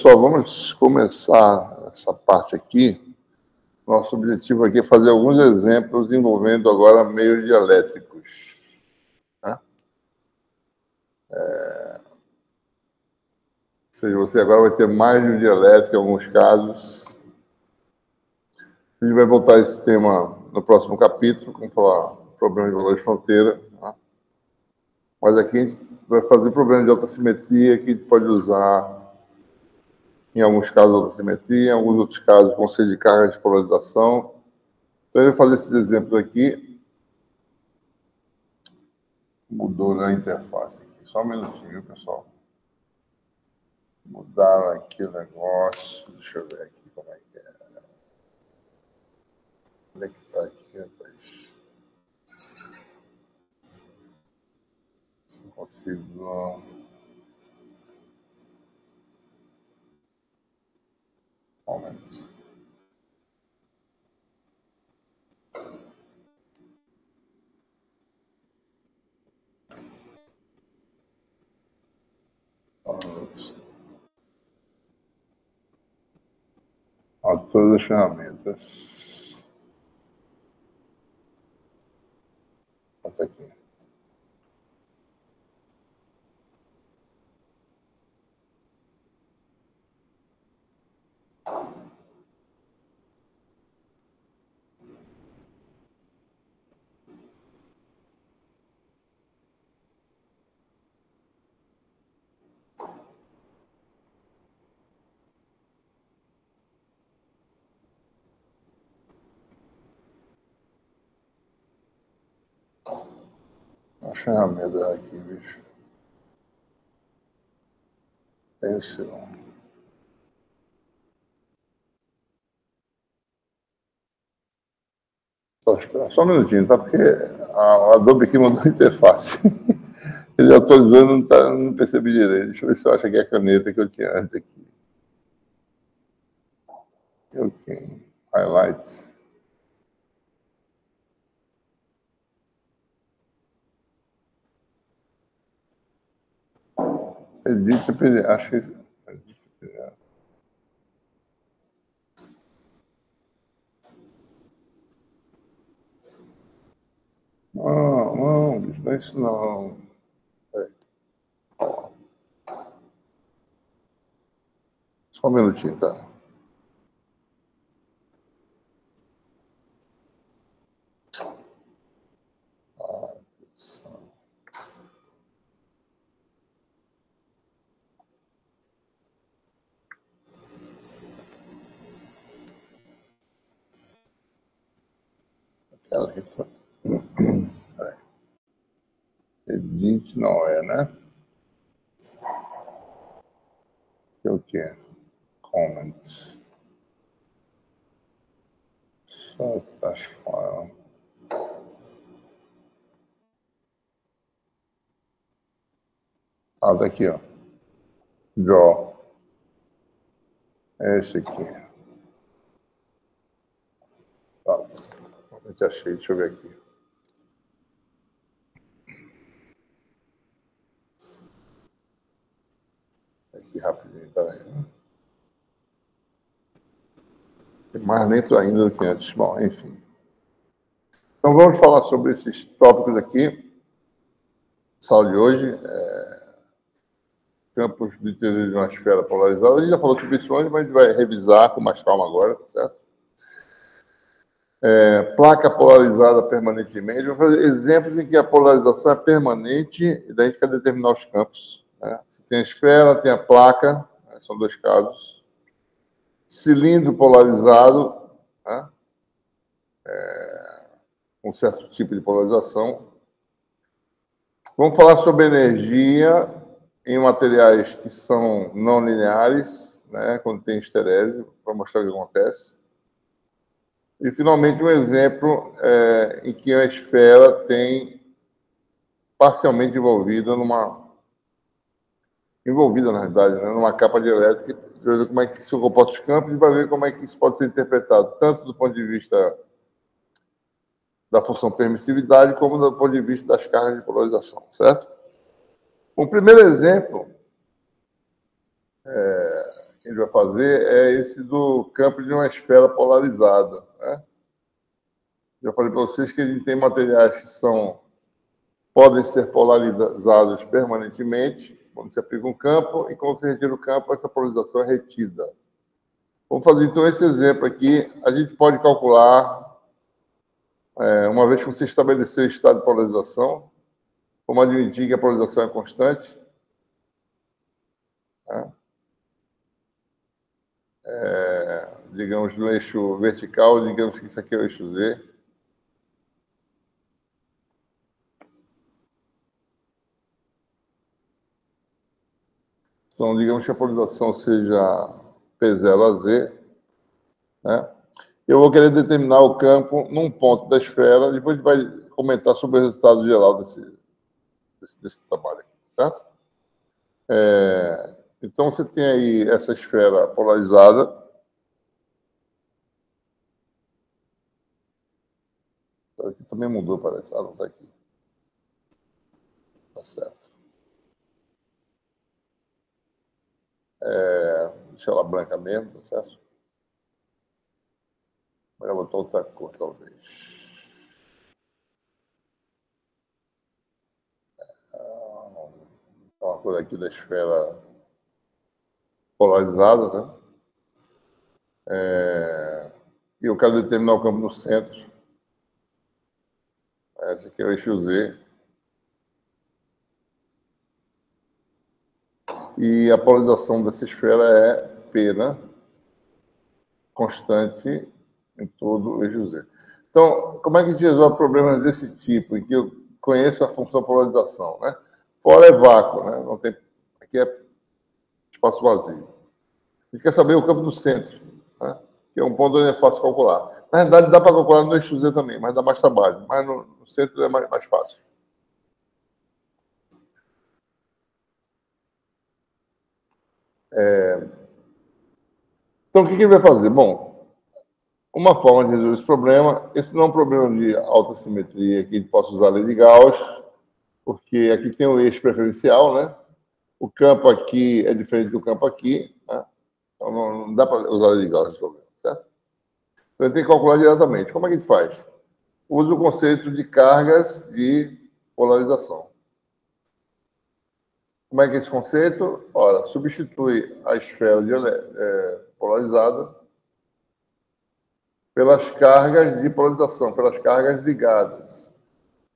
pessoal, vamos começar essa parte aqui. Nosso objetivo aqui é fazer alguns exemplos envolvendo agora meios dielétricos. Né? É... Ou seja, você agora vai ter mais de um dielétrico em alguns casos. A gente vai voltar a esse tema no próximo capítulo, vamos falar problema de valor de fronteira. Né? Mas aqui a gente vai fazer problema de alta simetria que a gente pode usar em alguns casos alta simetria, em alguns outros casos conceito de carga de polarização. Então, eu vou fazer esses exemplos aqui. Mudou na interface aqui. Só um minutinho, pessoal? Mudaram aqui o negócio. Deixa eu ver aqui como é que é. Onde é que está aqui, rapaz? Não consigo. Momento. a todas as ferramentas. Até aqui. A ferramenta aqui, bicho. Não. Só só um minutinho, tá? Porque a, Adobe aqui mandou a interface. Ele atualizou não, tá, não percebi direito. Deixa eu ver se eu acho aqui a caneta que eu tinha antes aqui. Ok. Highlights. Edite, acho que. Não, não, bicho, não é isso não. É. Só um minutinho, tá? Aquela letra. Edit não é, né? Que é o que? Comment. Só tá fora. Ah, daqui, ó. Draw. Esse aqui. Nossa. Realmente achei. Deixa eu ver aqui. Aqui rapidinho, peraí. Mais lento ainda do que antes. Bom, enfim. Então vamos falar sobre esses tópicos aqui. Sala de hoje. É... Campos interior de uma esfera polarizada. A gente já falou sobre isso antes, mas a gente vai revisar com mais calma agora, tá certo? É, placa polarizada permanentemente. Vou fazer exemplos em que a polarização é permanente e daí a gente quer determinar os campos. Né? Tem a esfera, tem a placa, né? são dois casos. Cilindro polarizado, né? é, um certo tipo de polarização. Vamos falar sobre energia em materiais que são não lineares, né? quando tem esterese, para mostrar o que acontece. E, finalmente, um exemplo é, em que a esfera tem parcialmente envolvida numa envolvida, na realidade, né, numa capa de elétrica, para ver como é que se comporta os campos e para ver como é que isso pode ser interpretado, tanto do ponto de vista da função permissividade, como do ponto de vista das cargas de polarização, certo? Um primeiro exemplo, é, gente vai fazer é esse do campo de uma esfera polarizada. Né? Já falei para vocês que a gente tem materiais que são podem ser polarizados permanentemente, quando você aplica um campo, e quando você retira o campo, essa polarização é retida. Vamos fazer então esse exemplo aqui. A gente pode calcular, é, uma vez que você estabeleceu o estado de polarização, vamos admitir que a polarização é constante. Tá? É, digamos, no eixo vertical, digamos que isso aqui é o eixo Z. Então, digamos que a polarização seja P0 a Z, né? eu vou querer determinar o campo num ponto da esfera, depois a gente vai comentar sobre o resultado geral desse, desse, desse trabalho aqui, certo? É, então, você tem aí essa esfera polarizada, aqui também mudou, parece. Ah, não está aqui. Tá certo. É, deixa ela branca mesmo, tá certo? Vou botar outra cor, talvez. É, uma cor aqui da esfera polarizada, né? É, e eu quero determinar o campo no centro. Esse aqui é o eixo Z. E a polarização dessa esfera é P, né? Constante em todo o eixo Z. Então, como é que a gente resolve problemas desse tipo, em que eu conheço a função polarização, né? Fora é vácuo, né? Não tem... Aqui é espaço vazio. Gente quer saber o campo do centro, né? que é um ponto onde é fácil calcular. Na verdade, dá para calcular no eixo Z também, mas dá mais trabalho. Mas no, no centro é mais, mais fácil. É... Então, o que, que ele vai fazer? Bom, uma forma de resolver esse problema, esse não é um problema de alta simetria que possa usar a lei de Gauss, porque aqui tem o eixo preferencial, né? O campo aqui é diferente do campo aqui, né? Então, não, não dá para usar de Gauss nesse problema, certo? Então, a gente tem que calcular diretamente. Como é que a gente faz? Usa o conceito de cargas de polarização. Como é que é esse conceito? Ora, substitui a esfera de, é, polarizada pelas cargas de polarização, pelas cargas ligadas,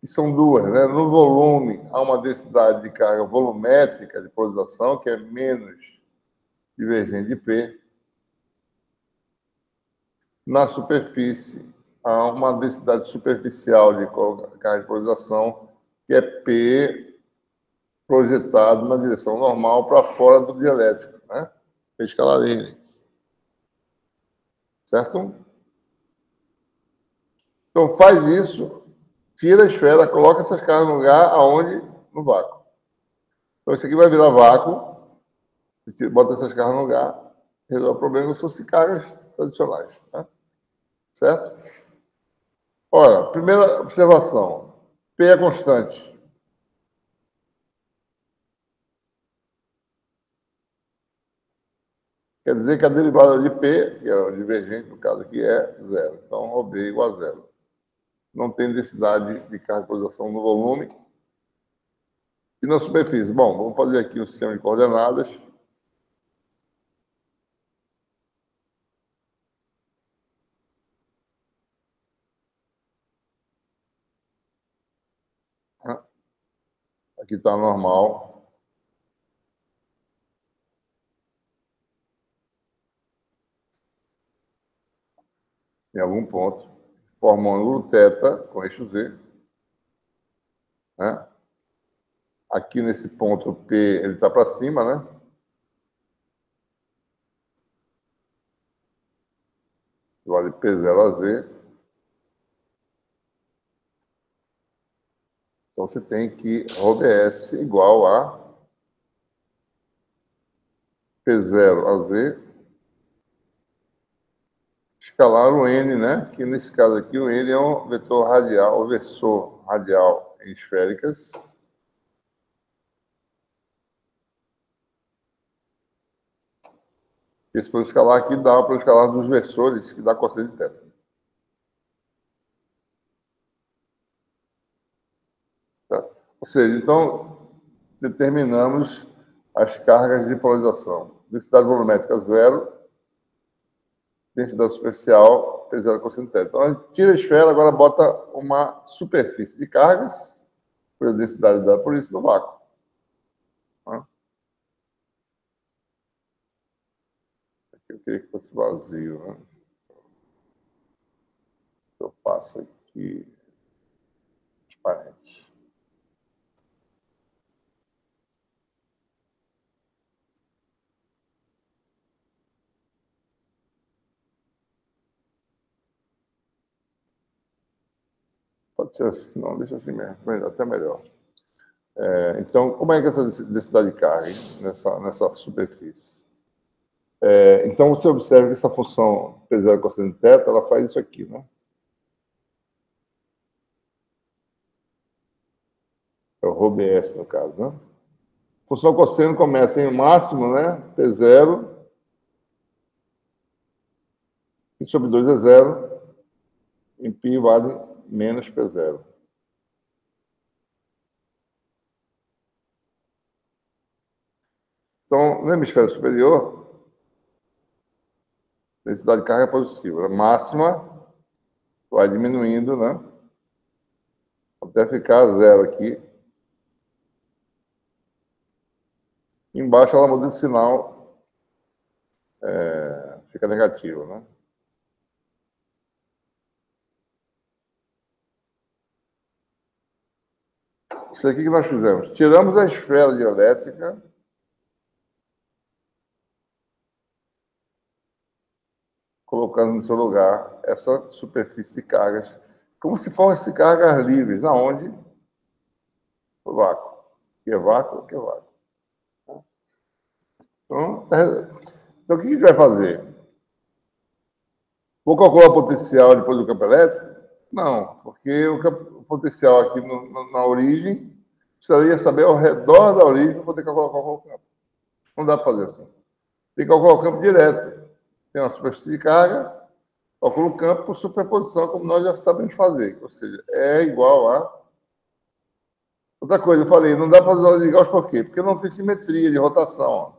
que são duas. Né? No volume, há uma densidade de carga volumétrica de polarização, que é menos divergente de P. Na superfície, há uma densidade superficial de carga de polarização, que é P projetado na direção normal para fora do dielétrico, né? Escalar ele. Certo? Então faz isso, tira a esfera, coloca essas cargas no lugar aonde? No vácuo. Então isso aqui vai virar vácuo, bota essas cargas no lugar, resolve o problema se fossem cargas tradicionais. Tá? Certo? Ora, primeira observação. P é constante. Quer dizer que a derivada de P, que é o divergente, no caso aqui, é zero. Então, OB é igual a zero. Não tem densidade de caracterização no volume. E na superfície? Bom, vamos fazer aqui um sistema de coordenadas. Aqui está normal. em algum ponto, forma um ângulo θ com eixo Z. Né? Aqui nesse ponto P, ele está para cima, né? Vale P0 a Z. Então, você tem que OBS igual a P0 a Z escalar o n, né? Que nesse caso aqui o n é um vetor radial, o versor radial em esféricas. Esse produto escalar aqui dá produto escalar dos versores, que dá cosseno de teta. Tá? Ou seja, então, determinamos as cargas de polarização. Densidade volumétrica zero, densidade superficial, P0 cosseno de teta. Então, a gente tira a esfera, agora bota uma superfície de cargas, por densidade dada por isso, no vácuo. Eu queria que fosse vazio, né? Eu passo aqui transparente. Pode ser assim, não, deixa assim mesmo, melhor, até melhor. É, então, como é que é essa densidade de carga nessa, nessa superfície? É, então, você observa que essa função P0 cosseno de teta, ela faz isso aqui, né? É o RhoBS, no caso, né? Função cosseno começa em máximo, né? P0. E sobre 2 é 0. Em π vale menos P0. Então, no hemisfério superior, densidade de carga positiva. A máxima vai diminuindo, né? Até ficar zero aqui. Embaixo ela muda de sinal, é, fica negativo, né? Isso aqui que nós fizemos. Tiramos a esfera dielétrica colocando no seu lugar essa superfície de cargas, como se fossem cargas livres. Aonde? O vácuo. Que é vácuo, que é vácuo. Então, então, o que a gente vai fazer? Vou calcular o potencial depois do campo elétrico? Não, porque o, campo, potencial aqui no, na origem precisaria saber ao redor da origem para poder calcular qual é o campo. Não dá para fazer assim. Tem que calcular o campo direto tem uma superfície de carga, calcula o campo por superposição, como nós já sabemos fazer. Ou seja, é igual a. Outra coisa, eu falei, não dá para usar de Gauss por quê? Porque não tem simetria de rotação. Ó.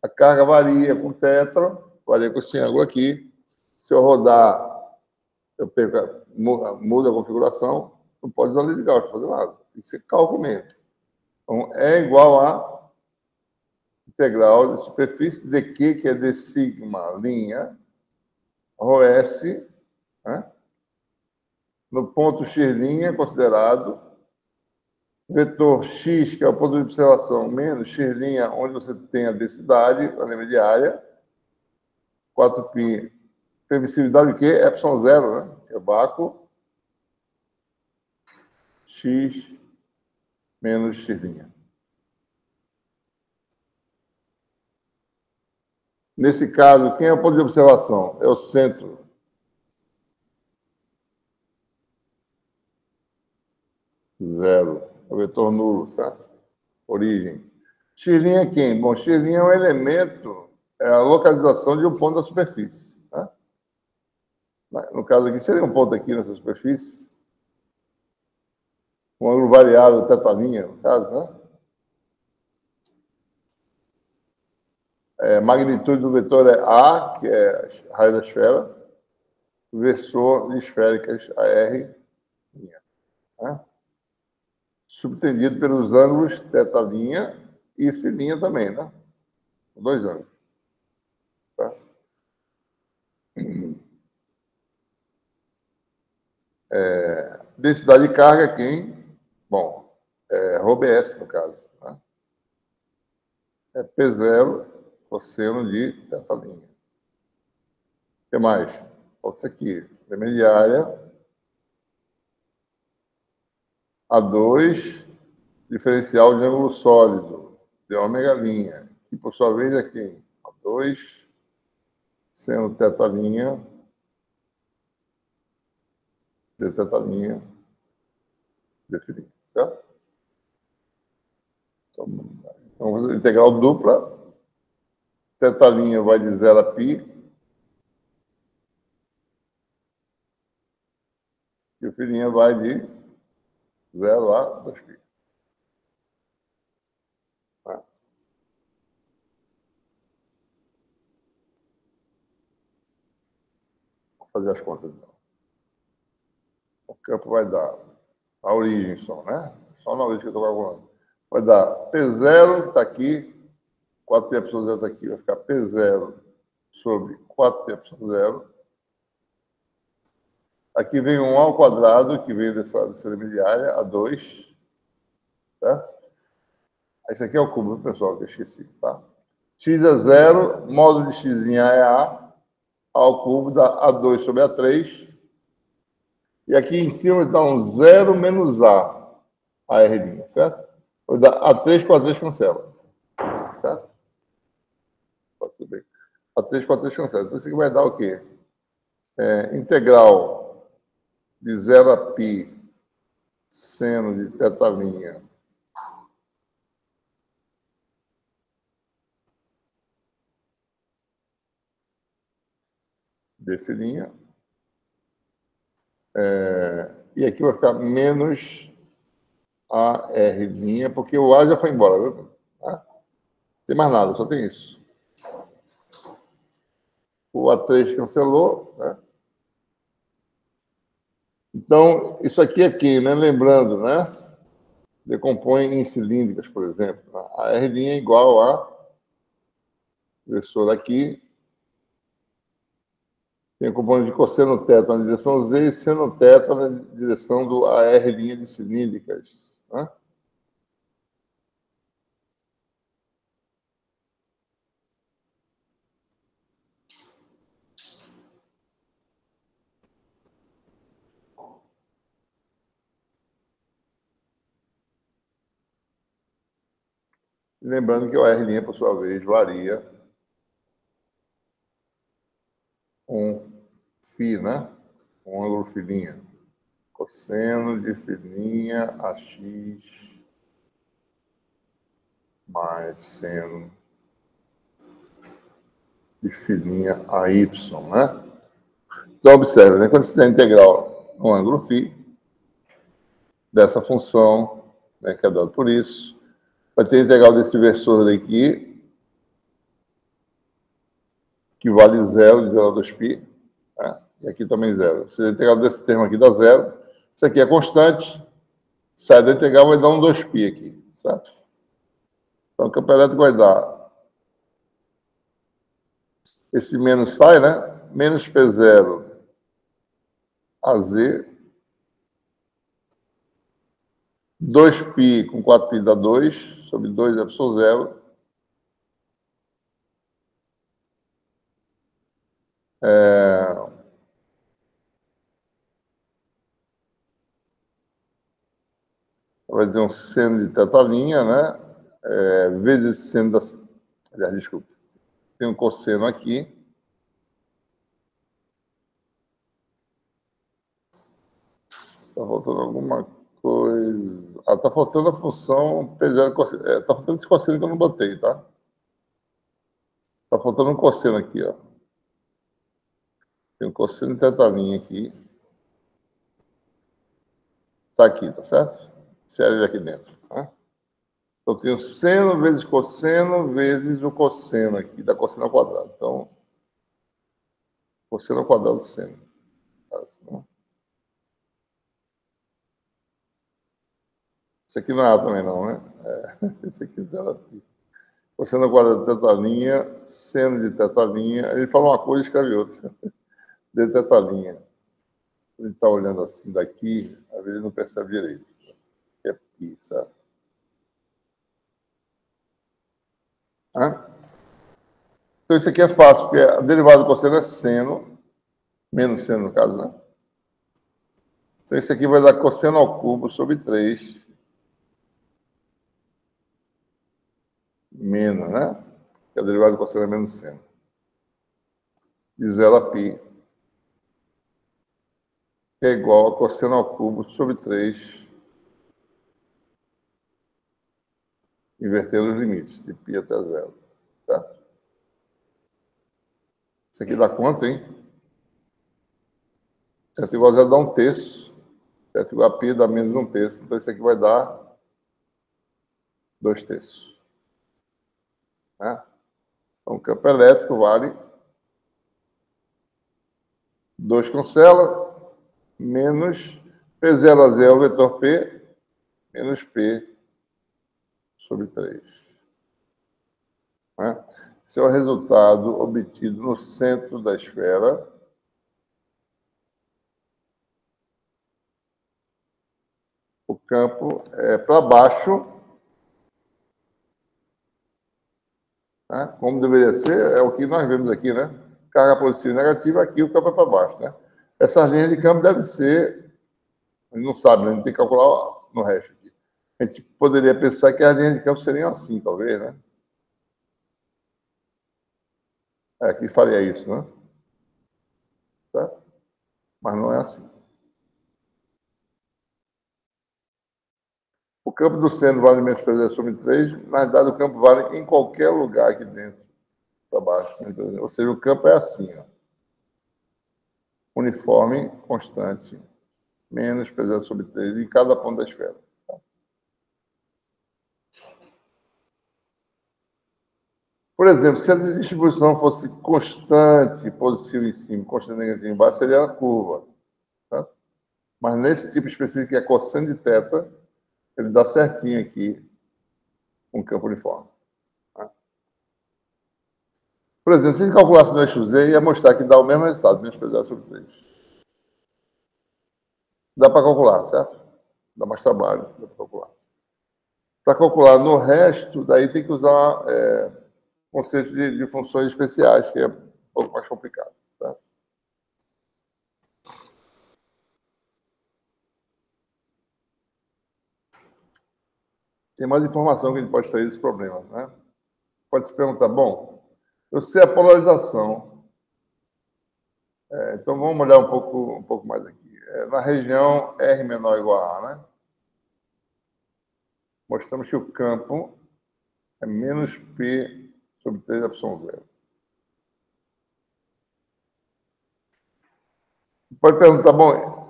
A carga varia com tetra, varia com esse ângulo aqui. Se eu rodar, eu perco, muda a configuração, não pode usar Gauss para fazer nada. Tem que ser cálculo mesmo. Então, é igual a integral de superfície de Q, que é de sigma linha, ρS, né? no ponto x' considerado, vetor x, que é o ponto de observação, menos x', onde você tem a densidade, a lembra de área, 4π, permissividade de epsilon zero, né? que é vácuo, x menos x'. Nesse caso, quem é o ponto de observação? É o centro. Zero. É o vetor nulo, certo? Origem. X' é quem? Bom, X' é um elemento, é a localização de um ponto da superfície. Tá? No caso aqui, seria um ponto aqui nessa superfície. Um ângulo variável, teta linha, no caso, né? É, magnitude do vetor é A, que é a raiz da esfera, versor de esféricas AR, né? subtendido pelos ângulos θ' e φ' também, né? Dois ângulos. Tá? É, densidade de carga aqui, hein? Bom, é ρBS no caso. Né? É P0 cosseno de dessa linha. O que mais? Isso aqui, intermediária. A2, diferencial de ângulo sólido, de ômega linha. E, por sua vez, aqui, A2, sendo teta linha, de teta linha definida. Tá? Então, então, integral dupla tetalinha vai de 0 a π. E o filhinha vai de 0 a 2π. Tá? Fazer as contas. Então. O campo vai dar a origem só, né? Só na origem que eu estou calculando. Vai dar P0, que está aqui, 4π epsilon zero está aqui, vai ficar P0 sobre 4π epsilon zero. Aqui vem um ao quadrado, que vem dessa, dessa intermediária, A2. Tá? Esse aqui é o cubo, pessoal, que eu esqueci. Tá? x é zero, módulo de x é A, A ao cubo dá A2 sobre A3. E aqui em cima dá um zero menos A, a R', certo? Vou dar A3 com A3 cancela. Certo? Tudo bem. A3 com A3 cancela. Então isso aqui vai dar o quê? É, integral de 0 a π seno de tetalinha de filinha. É, e aqui vai ficar menos a R', porque o A já foi embora, viu? Tá? Não tem mais nada, só tem isso. O A3 cancelou, né? Então, isso aqui é quem, né? Lembrando, né? Decompõe em cilíndricas, por exemplo. A R' é igual a versor aqui tem componente de cosseno teta na direção Z e seno teta na direção do AR linha de cilíndricas. Né? Lembrando que o R', por sua vez, varia um φ, né? Um ângulo filinha. Cosseno de filinha AX mais seno de filinha AY, né? Então, observe, né? quando você tem a integral no ângulo φ, dessa função, né, que é dado por isso, vai ter a integral desse versor daqui, que vale zero de 0 a 2π, né? e aqui também zero. Se a integral desse termo aqui dá zero, isso aqui é constante, sai da integral vai dar um 2π aqui, certo? Então, o campo elétrico vai dar esse menos sai, né? Menos P0 a Z. 2π com 4π dá 2, sobre 2 é epsilon zero. É... Vai ter um seno de tetalinha, né? É, vezes seno da... Aliás, desculpa. Tem um cosseno aqui. Está faltando alguma coisa. Ah, está faltando a função P0 cosseno. Está é, tá faltando esse cosseno que eu não botei, tá? Está faltando um cosseno aqui, ó. Tem um cosseno de tetalinha aqui. Está aqui, tá certo? Serve aqui dentro. Tá? Então, tenho seno vezes cosseno vezes o cosseno aqui, da cosseno ao quadrado. Então, cosseno ao quadrado do seno. Isso aqui não é A também, não, né? É, esse aqui é zero. Cosseno ao quadrado de tetalinha, seno de tetalinha. Ele fala uma coisa e escreve outra de tetalinha. Ele está olhando assim daqui, às vezes ele não percebe direito. É pi, sabe? Hã? Então isso aqui é fácil, porque a derivada do cosseno é seno, menos seno no caso, né? Então isso aqui vai dar cosseno ao cubo sobre 3 menos, né? Porque a derivada do cosseno é menos seno. De 0 a π é igual a cosseno ao cubo sobre 3, inverter os limites, de π até zero. Certo? Isso aqui dá quanto, hein? 7 igual a zero dá um terço. 7 igual a π dá menos um terço. Então isso aqui vai dar 2 terços. Né? Então o campo elétrico vale 2 cancela menos P0 a 0 vetor P menos P sobre 3. Né? Esse é o resultado obtido no centro da esfera. O campo é para baixo, né? como deveria ser, é o que nós vemos aqui, né? Carga positiva e negativa, aqui o campo é para baixo, né? Essas linhas de campo devem ser, não sabe, né? tem que calcular no resto. A gente poderia pensar que as linhas de campo seriam assim, talvez, né? É, que faria isso, né? Certo? Mas não é assim. O campo do centro vale menos 3 sobre 3. Na verdade, o campo vale em qualquer lugar aqui dentro, para baixo. Né? Ou seja, o campo é assim, ó. Uniforme, constante, menos P0 sobre 3 em cada ponto da esfera. Por exemplo, se a distribuição fosse constante, positivo em cima, constante negativo embaixo, seria uma curva. Tá? Mas nesse tipo específico, que é cosseno de θ, ele dá certinho aqui um campo uniforme. Tá? Por exemplo, se a gente calculasse no eixo Z, ia mostrar que dá o mesmo resultado, menos P0 sobre 3. Dá para calcular, certo? Dá mais trabalho, dá para calcular. Para calcular no resto, daí tem que usar... É, conceito de, de, funções especiais, que é um pouco mais complicado. Tá? Tem mais informação que a gente pode extrair desse problema. Né? Pode se perguntar, bom, eu sei a polarização. É, então vamos olhar um pouco, um pouco mais aqui. É, na região R menor ou igual a A, né? mostramos que o campo é menos P sobre 3 opção 0. Pode perguntar, bom,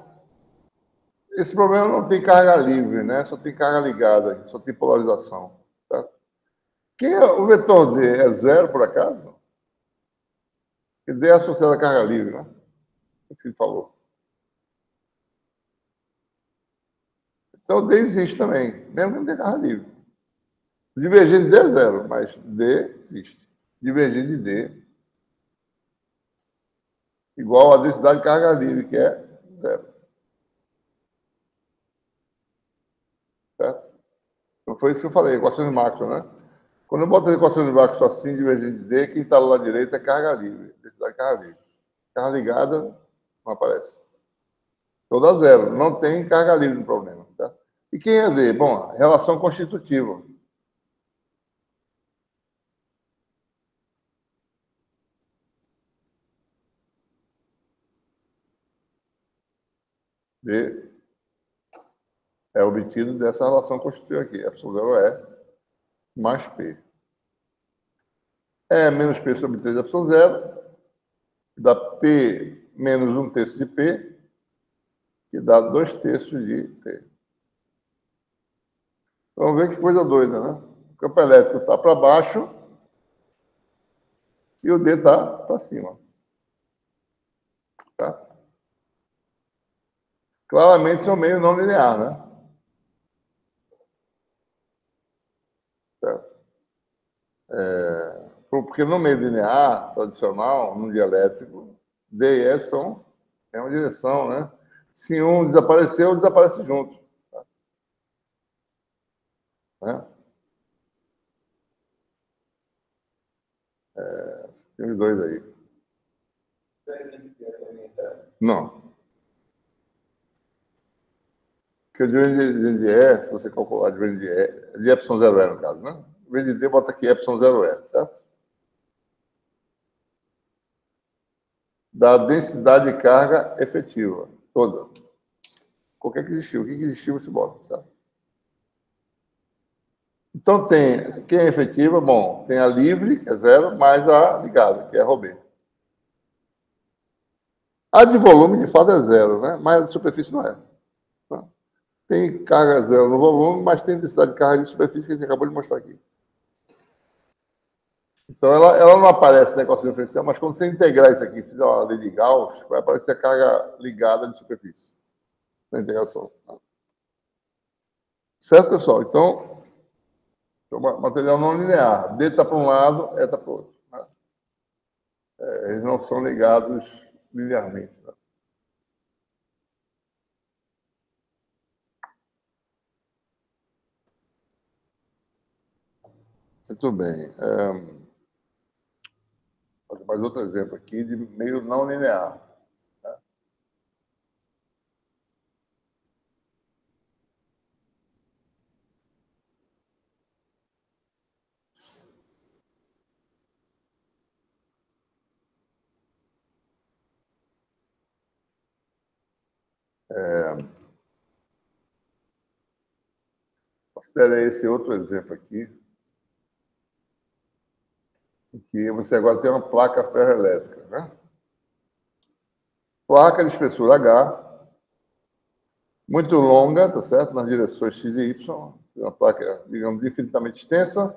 esse problema não tem carga livre, né? Só tem carga ligada, só tem polarização. Tá? Quem é, o vetor D é zero, por acaso? E D é associado à carga livre, né? Assim falou. Então, D existe também, mesmo que não tenha carga livre. Divergente de D é zero, mas D existe. Divergente de D igual a densidade de carga livre, que é zero. Certo? Então foi isso que eu falei, equação de Maxwell, né? Quando eu boto a equação de Maxwell assim, divergente de D, quem está lá à direita é carga livre, densidade de carga livre. Carga ligada não aparece. Toda zero, não tem carga livre no problema. Tá? E quem é D? Bom, relação constitutiva. D é obtido dessa relação constitutiva aqui. Epsilon é mais P. É menos P sobre 3 epsilon zero, dá P menos um terço de P, que dá dois terços de P. Vamos ver que coisa doida, né? O campo elétrico está para baixo e o D está para cima. Tá? Claramente são meio não linear, né? É, porque no meio linear, tradicional, no dielétrico, D e E são é uma direção, né? Se um desapareceu, desaparece junto. Né? É, tem os dois aí. Não. Porque o divisor de E, se você calcular de E, de epsilon 0 E no caso, né? Em de D, bota aqui epsilon 0 E, certo? Da densidade de carga efetiva, toda. Qualquer que existiu. O que existiu, você bota, certo? Então tem, quem é efetiva? Bom, tem a livre, que é zero, mais a ligada, que é a Robê. A de volume, de fato, é zero, né? mas a de superfície não é. Tem carga zero no volume, mas tem densidade de carga de superfície que a gente acabou de mostrar aqui. Então, ela, ela não aparece na equação diferencial, mas quando você integrar isso aqui, fizer uma lei de Gauss, vai aparecer a carga ligada de superfície na integração. Tá? Certo, pessoal? Então, material não linear. D está para um lado, E está para o outro. Né? É, eles não são ligados linearmente. Né? Muito bem. É... Fazer mais outro exemplo aqui de meio não linear. É... Considere esse outro exemplo aqui, que você agora tem uma placa ferroelétrica, né? Placa de espessura H, muito longa, tá certo? Nas direções X e Y, uma placa, digamos, infinitamente extensa,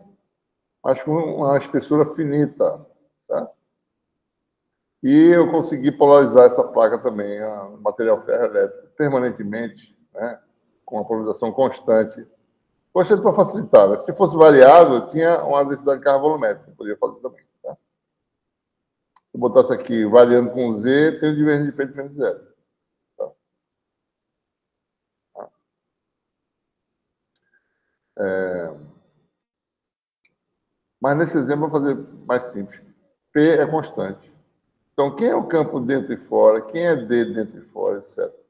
mas com uma espessura finita, tá? E eu consegui polarizar essa placa também, a material ferroelétrico, permanentemente, né, com uma polarização constante. Gostei para facilitar. Né? Se fosse variável, tinha uma densidade de carga volumétrica, poderia fazer também. Tá? Se eu botasse aqui variando com Z, tem o divergente de P diferente de zero. Tá? Tá? É... Mas nesse exemplo, eu vou fazer mais simples. P é constante. Então, quem é o campo dentro e fora, quem é D dentro e fora, etc.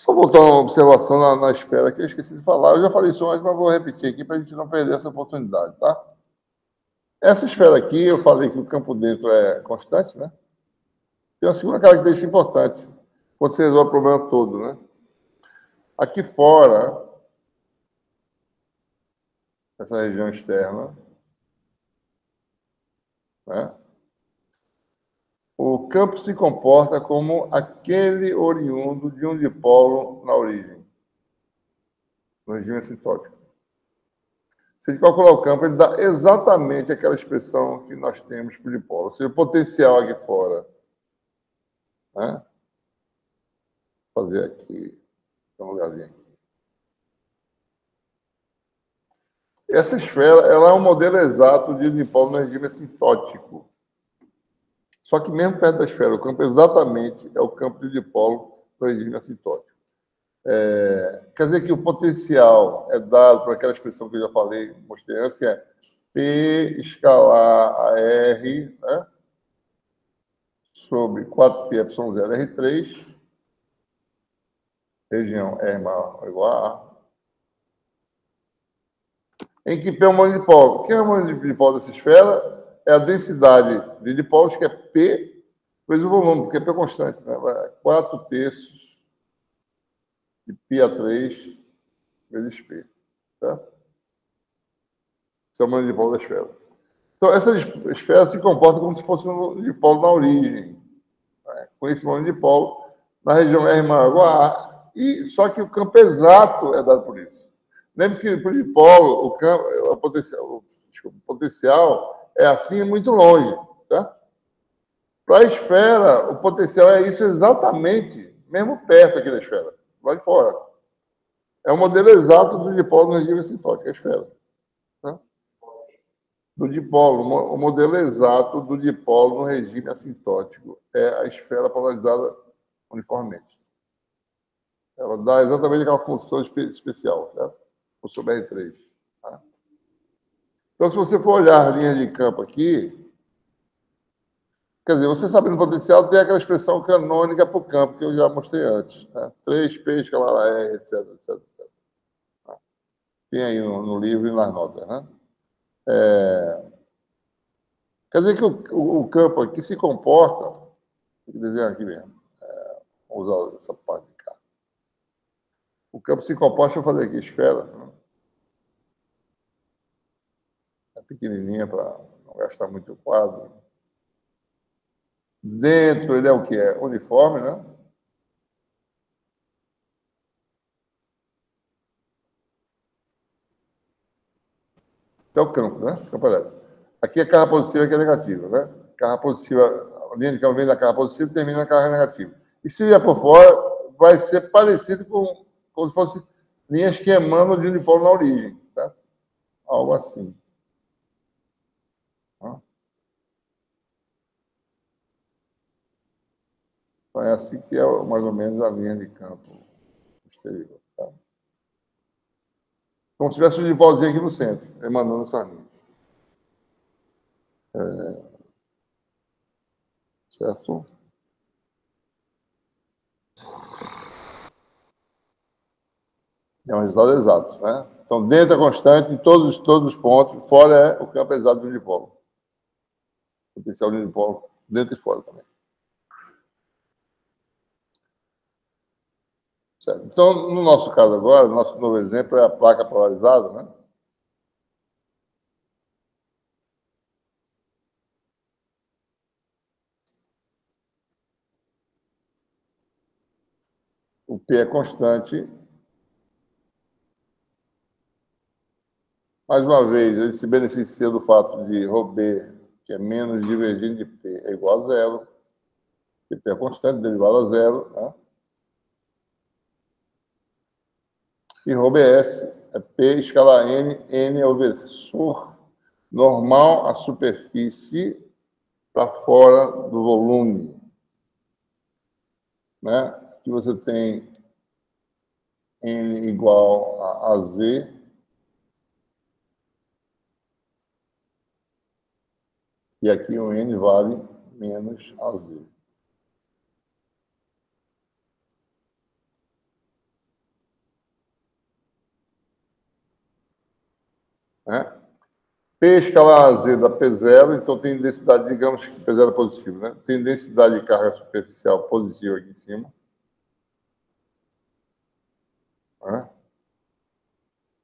Só voltar uma observação na, na esfera que eu esqueci de falar. Eu já falei isso antes, mas vou repetir aqui para a gente não perder essa oportunidade, tá? Essa esfera aqui, eu falei que o campo dentro é constante, né? Tem uma segunda característica importante, quando você resolve o problema todo, né? Aqui fora, essa região externa, né? O campo se comporta como aquele oriundo de um dipolo na origem, no regime assintótico. Se a gente calcular o campo, ele dá exatamente aquela expressão que nós temos para o dipolo, ou seja, o potencial aqui fora. Né? Vou fazer aqui, um lugarzinho aqui. Essa esfera ela é um modelo exato de dipolo no regime assintótico. Só que mesmo perto da esfera, o campo exatamente é o campo de dipolo do regime assintótico. É, quer dizer que o potencial é dado por aquela expressão que eu já falei, mostrei antes, é P escalar a R, né? sobre 4π 0 R3, região R maior ou igual a A, em que P é o dipolo. Quem é o dipolo dessa esfera? É a densidade de dipolos, que é P, vezes o volume, porque é constante. Né? 4 terços de π a 3 vezes P. Certo? Esse é o de dipolo da esfera. Então, essa esfera se comporta como se fosse um dipolo na origem. Né? Com esse momento de dipolo, na região R maior A, e só que o campo exato é dado por isso. Lembre-se que para o dipolo, o, campo, o, potencial, desculpa, o potencial é assim muito longe. Tá? Para a esfera, o potencial é isso exatamente, mesmo perto aqui da esfera, lá de fora. É o modelo exato do dipolo no regime assintótico, a esfera. Tá? Do dipolo, o modelo exato do dipolo no regime assintótico é a esfera polarizada uniformemente. Ela dá exatamente aquela função especial, certo? Função BR3. Tá? Então, se você for olhar a linha de campo aqui, quer dizer, você sabendo o potencial, tem aquela expressão canônica para o campo que eu já mostrei antes. Né? 3P escalar R, etc, etc, etc. Tem aí no, no livro e nas notas. Né? É... Quer dizer que o, o, o, campo aqui se comporta, vou desenhar aqui mesmo, é, vou usar essa parte de cá. O campo se comporta, deixa eu fazer aqui, esfera, né? Pequenininha para não gastar muito quadro. Dentro ele é o que é? Uniforme, né? É o campo, né? Campo. Aqui é carga positiva, aqui é negativa, né? Carga positiva, a linha de campo vem da carga positiva e termina na carga negativa. E se vier por fora, vai ser parecido com como se fosse linhas que emanam de unipolo na origem, tá? Algo assim. Então, é assim que é mais ou menos a linha de campo exterior. Tá? Como se tivesse um dipósito aqui no centro, emanando essa linha. É... Certo? É um resultado exato, né? Então, dentro é constante, em todos, todos os pontos, fora é o campo exato do unipolo. Potencial do unipolo, dentro e fora também. Certo. Então, no nosso caso agora, o nosso novo exemplo é a placa polarizada, né? O P é constante. Mais uma vez, ele se beneficia do fato de ρB, que é menos divergente de P, é igual a zero. P é constante, derivado a zero. Né? E ρBS é P escala N, N é o vetor normal à superfície para fora do volume. Né? Aqui você tem N igual a, Z. E aqui o N vale menos a Z. Né? P escalar Z da P0, então tem densidade, digamos que P0 é positivo, né? Tem densidade de carga superficial positiva aqui em cima. Né?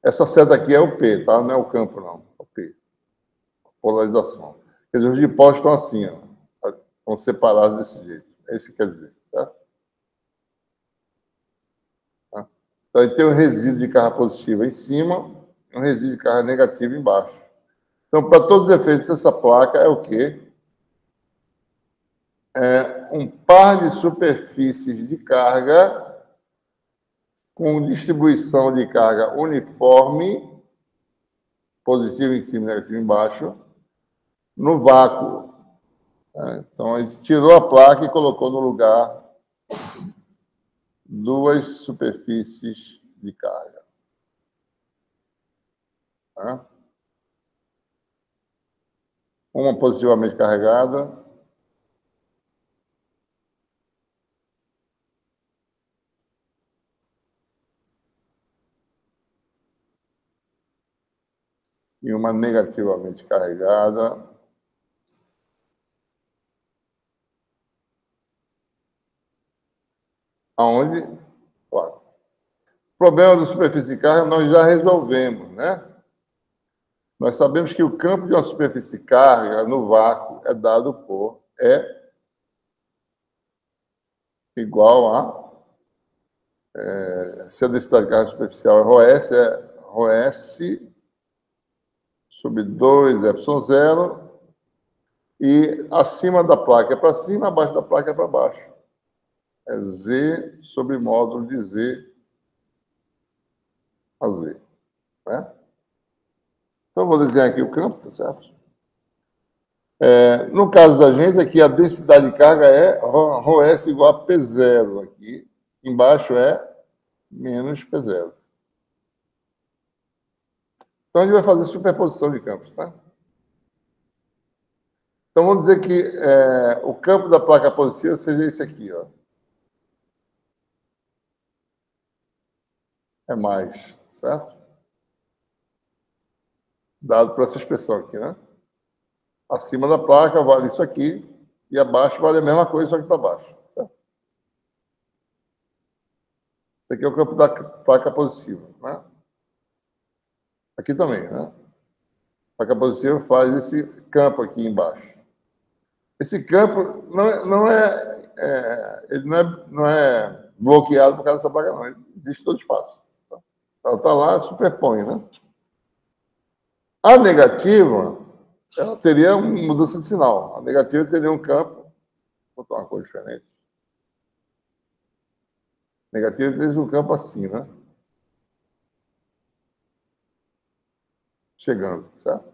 Essa seta aqui é o P, tá? Não é o campo, não. É o P. Polarização. Quer dizer, os dipósitos estão assim, ó. Estão separados desse jeito. É isso que quer dizer? Tá? Então, tem um resíduo de carga positiva em cima um resíduo de carga negativa embaixo. Então, para todos os efeitos, essa placa é o quê? É um par de superfícies de carga com distribuição de carga uniforme, positivo em cima e negativo embaixo, no vácuo. É, então, a gente tirou a placa e colocou no lugar duas superfícies de carga. Tá? Uma positivamente carregada. E uma negativamente carregada. Aonde? O problema da superfície de carga nós já resolvemos, né? Nós sabemos que o campo de uma superfície carga no vácuo é dado por E igual a. É, se a densidade de carga superficial é ρS, é ρS sobre 2 epsilon zero. E acima da placa é para cima, abaixo da placa é para baixo. É Z sobre módulo de Z a Z. Né? Então, vou desenhar aqui o campo, tá certo? É, no caso da gente, aqui a densidade de carga é ρS igual a P0 aqui. Embaixo é menos P0. Então, a gente vai fazer superposição de campos, tá? Então, vamos dizer que é, o campo da placa positiva seja esse aqui, ó. É mais, certo? Dado por essa expressão aqui, né? Acima da placa vale isso aqui, e abaixo vale a mesma coisa, só que para baixo. Esse aqui é o campo da placa positiva, né? Aqui também, né? A placa positiva faz esse campo aqui embaixo. esse campo não é, não é, é, ele não é, não é bloqueado por causa dessa placa, não. Ele existe todo espaço. Ela está lá, superpõe, né? A negativa, ela teria uma mudança de sinal. A negativa teria um campo, vou botar uma cor diferente. Negativa teria um campo assim, né? Chegando, certo?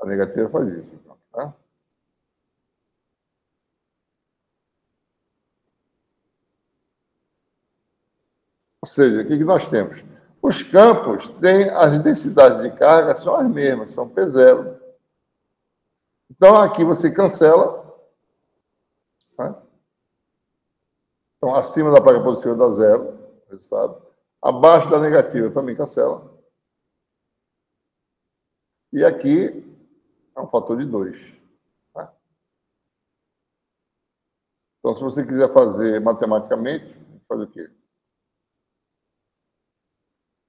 A negativa faz isso. Tá? Ou seja, o que nós temos? Os campos têm as densidades de carga, são as mesmas, são P0. Então, aqui você cancela. Né? Então, acima da placa positiva dá zero, resultado. Abaixo da negativa também cancela. E aqui é um fator de 2. Tá? Então, se você quiser fazer matematicamente, faz o quê?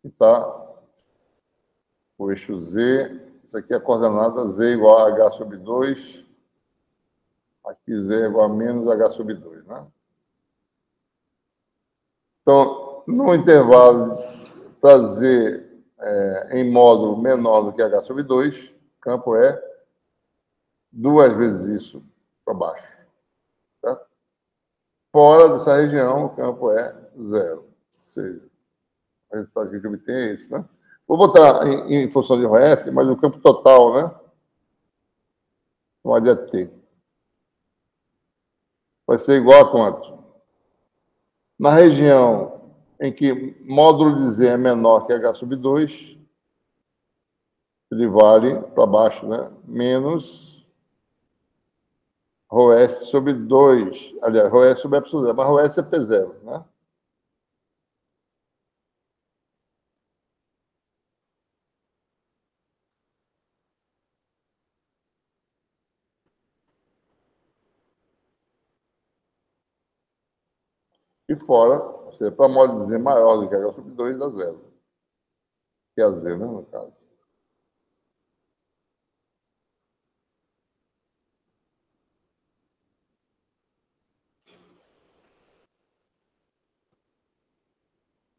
Está o eixo Z, isso aqui é a coordenada Z igual a H sobre 2, aqui Z é igual a menos H sobre 2, né? Então, no intervalo para Z é, em módulo menor do que H sobre 2, o campo é duas vezes isso para baixo. Tá? Fora dessa região, o campo é zero. Ou seja, resultado que a gente obtém é esse, né? Vou botar em, em função de ROS, mas o campo total, né? Não adianta ter. Vai ser igual a quanto? Na região em que módulo de Z é menor que H sub 2, ele vale para baixo, né? Menos ROS sobre 2. Aliás, ROS sobre Epsilon 0, mas ROS é P0, né? E fora, ou seja, para modo de dizer maior do que H sobre 2, dá zero. Que é Z, né, no caso.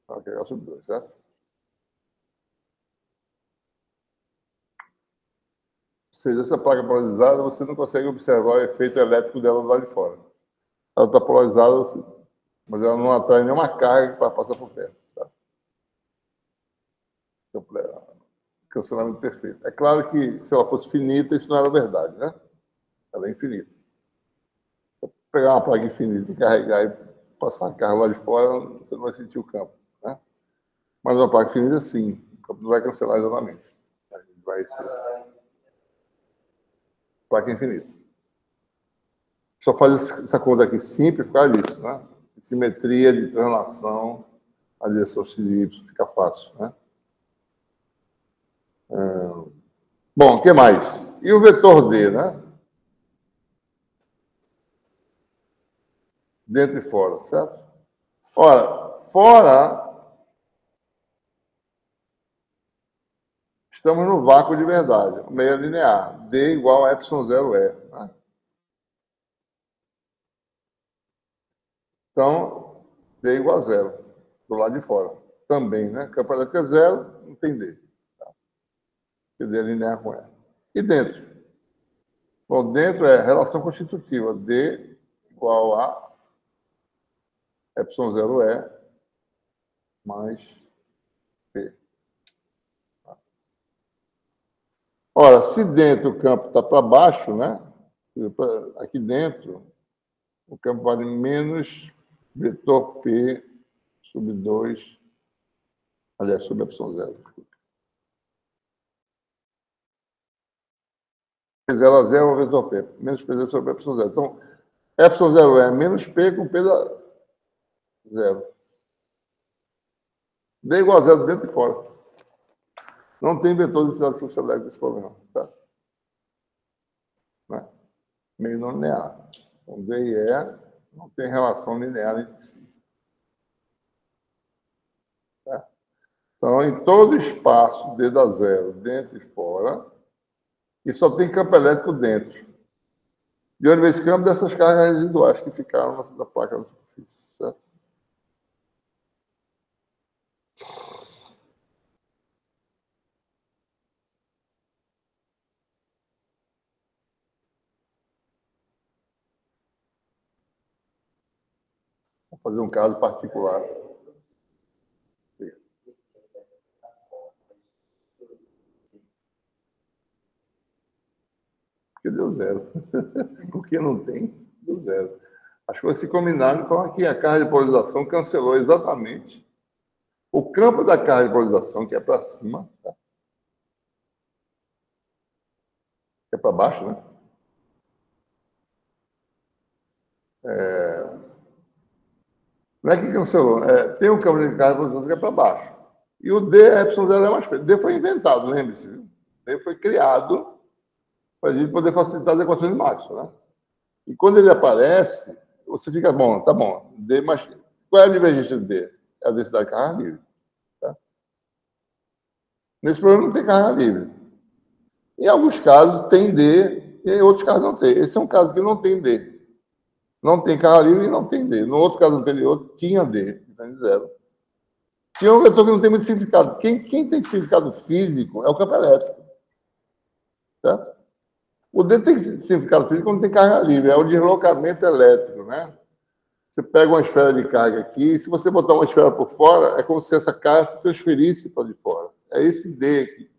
Ok, o sub 2, certo? Ou seja, essa placa polarizada, você não consegue observar o efeito elétrico dela do lado de fora. Ela está polarizada, mas ela não atrai nenhuma carga para passar por perto. Certo? Cancelamento perfeito. É claro que se ela fosse finita, isso não era verdade, né? Ela é infinita. Se pegar uma placa infinita e carregar e passar a carga lá de fora, você não vai sentir o campo. Mas uma placa finita, sim. O campo não vai cancelar exatamente. Vai ser placa infinita. Só faz essa conta aqui simples por causa disso, né? Simetria de translação, a direção x e y fica fácil, né? É... Bom, o que mais? E o vetor D, né? Dentro e fora, certo? Ora, fora Estamos no vácuo de verdade, é linear. D igual a epsilon zero E. Né? Então, D igual a zero, do lado de fora. Também, né? Campo elétrico é zero, não tem D. Tá? Porque D é linear com E. E dentro? Bom, dentro é relação constitutiva. D igual a epsilon zero E mais P. Ora, se dentro o campo está para baixo, né? Aqui dentro, o campo vale menos vetor P sobre 2, aliás, sobre epsilon zero. P0 a 0 é o vetor P, menos P0 sobre epsilon zero. Então, epsilon zero é menos P com P da zero. D igual a zero dentro e fora. Não tem vetor de cidade funcional desse problema. Tá? Né? Meio não linear. Então, D e E não tem relação linear entre si. Tá? Então, em todo espaço, D da zero, dentro e fora, e só tem campo elétrico dentro. De onde vem esse campo? Dessas cargas residuais que ficaram na, placa da superfície. Certo? Fazer um caso particular. Porque deu zero. Porque não tem, deu zero. As coisas se combinaram, então aqui a carga de polarização cancelou exatamente o campo da carga de polarização, que é para cima, tá? é para baixo, né? É... Não é que cancelou, é, tem um campo de carga que é para baixo. E o D, Y0 é mais perto. D foi inventado, lembre-se. D foi criado para a gente poder facilitar as equações de Maxwell. Né? E quando ele aparece, você fica, bom, tá bom, D mais... Qual é a divergência de D? É a densidade de carga livre. Tá? Nesse problema não tem carga livre. Em alguns casos tem D, e em outros casos não tem. Esse é um caso que não tem D. Não tem carga livre e não tem D. No outro caso anterior, tinha D, então zero. Tinha um vetor que não tem muito significado. Quem, quem tem significado físico é o campo elétrico. Certo? O D tem significado físico quando tem carga livre, é o deslocamento elétrico, né? Você pega uma esfera de carga aqui, e se você botar uma esfera por fora, é como se essa carga se transferisse para de fora. É esse D aqui.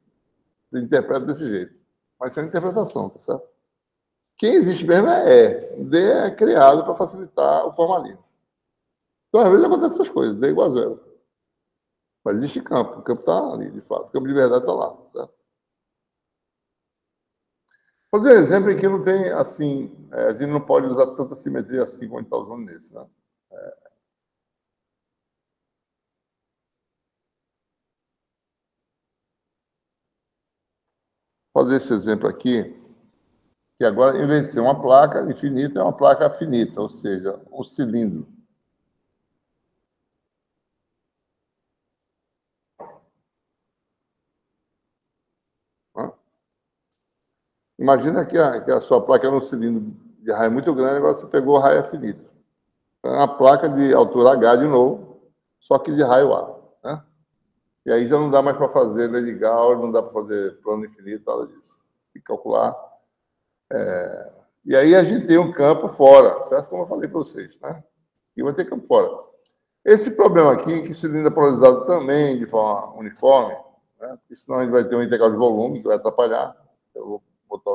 Você interpreta desse jeito. Mas isso é uma interpretação, tá certo? Quem existe mesmo é E. D é criado para facilitar o formalismo. Então, às vezes acontece essas coisas, D é igual a zero. Mas existe campo, o campo está ali, de fato. O campo de verdade está lá, certo? Vou fazer um exemplo em que não tem, assim, é, a gente não pode usar tanta simetria assim como a gente está usando nesse. Né? É... Fazer esse exemplo aqui, que agora, em vez de ser uma placa infinita, é uma placa finita, ou seja, um cilindro. Imagina que a, que a sua placa era um cilindro de raio muito grande, agora você pegou raio finito. É uma placa de altura H de novo, só que de raio A. Né? E aí já não dá mais para fazer Gauss, não dá para fazer plano infinito, nada disso. Que calcular. É... E aí a gente tem um campo fora, certo? Como eu falei para vocês, né? E vai ter campo fora. Esse problema aqui, que o cilindro é polarizado também de forma uniforme, né? porque senão a gente vai ter um integral de volume que vai atrapalhar. Eu vou botar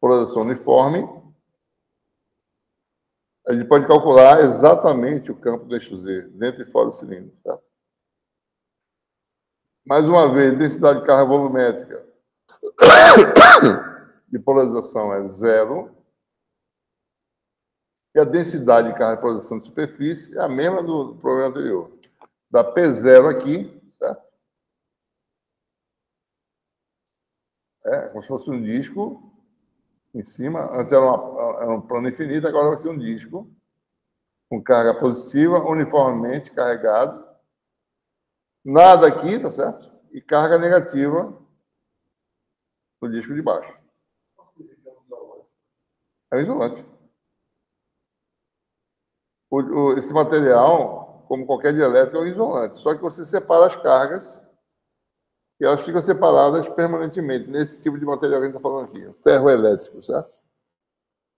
polarização uniforme, a gente pode calcular exatamente o campo do eixo Z, dentro e fora do cilindro. Tá? Mais uma vez, densidade de carga volumétrica de polarização é zero. E a densidade de carga de polarização de superfície é a mesma do problema anterior. Dá P0 aqui, certo? É, como se fosse um disco em cima. Antes era, uma, era um plano infinito, agora vai ser um disco com carga positiva, uniformemente carregado. Nada aqui, tá certo? E carga negativa no disco de baixo. É isolante. O, o, esse material, como qualquer dielétrico, é um isolante. Só que você separa as cargas e elas ficam separadas permanentemente nesse tipo de material que a gente está falando aqui, ferro elétrico, certo?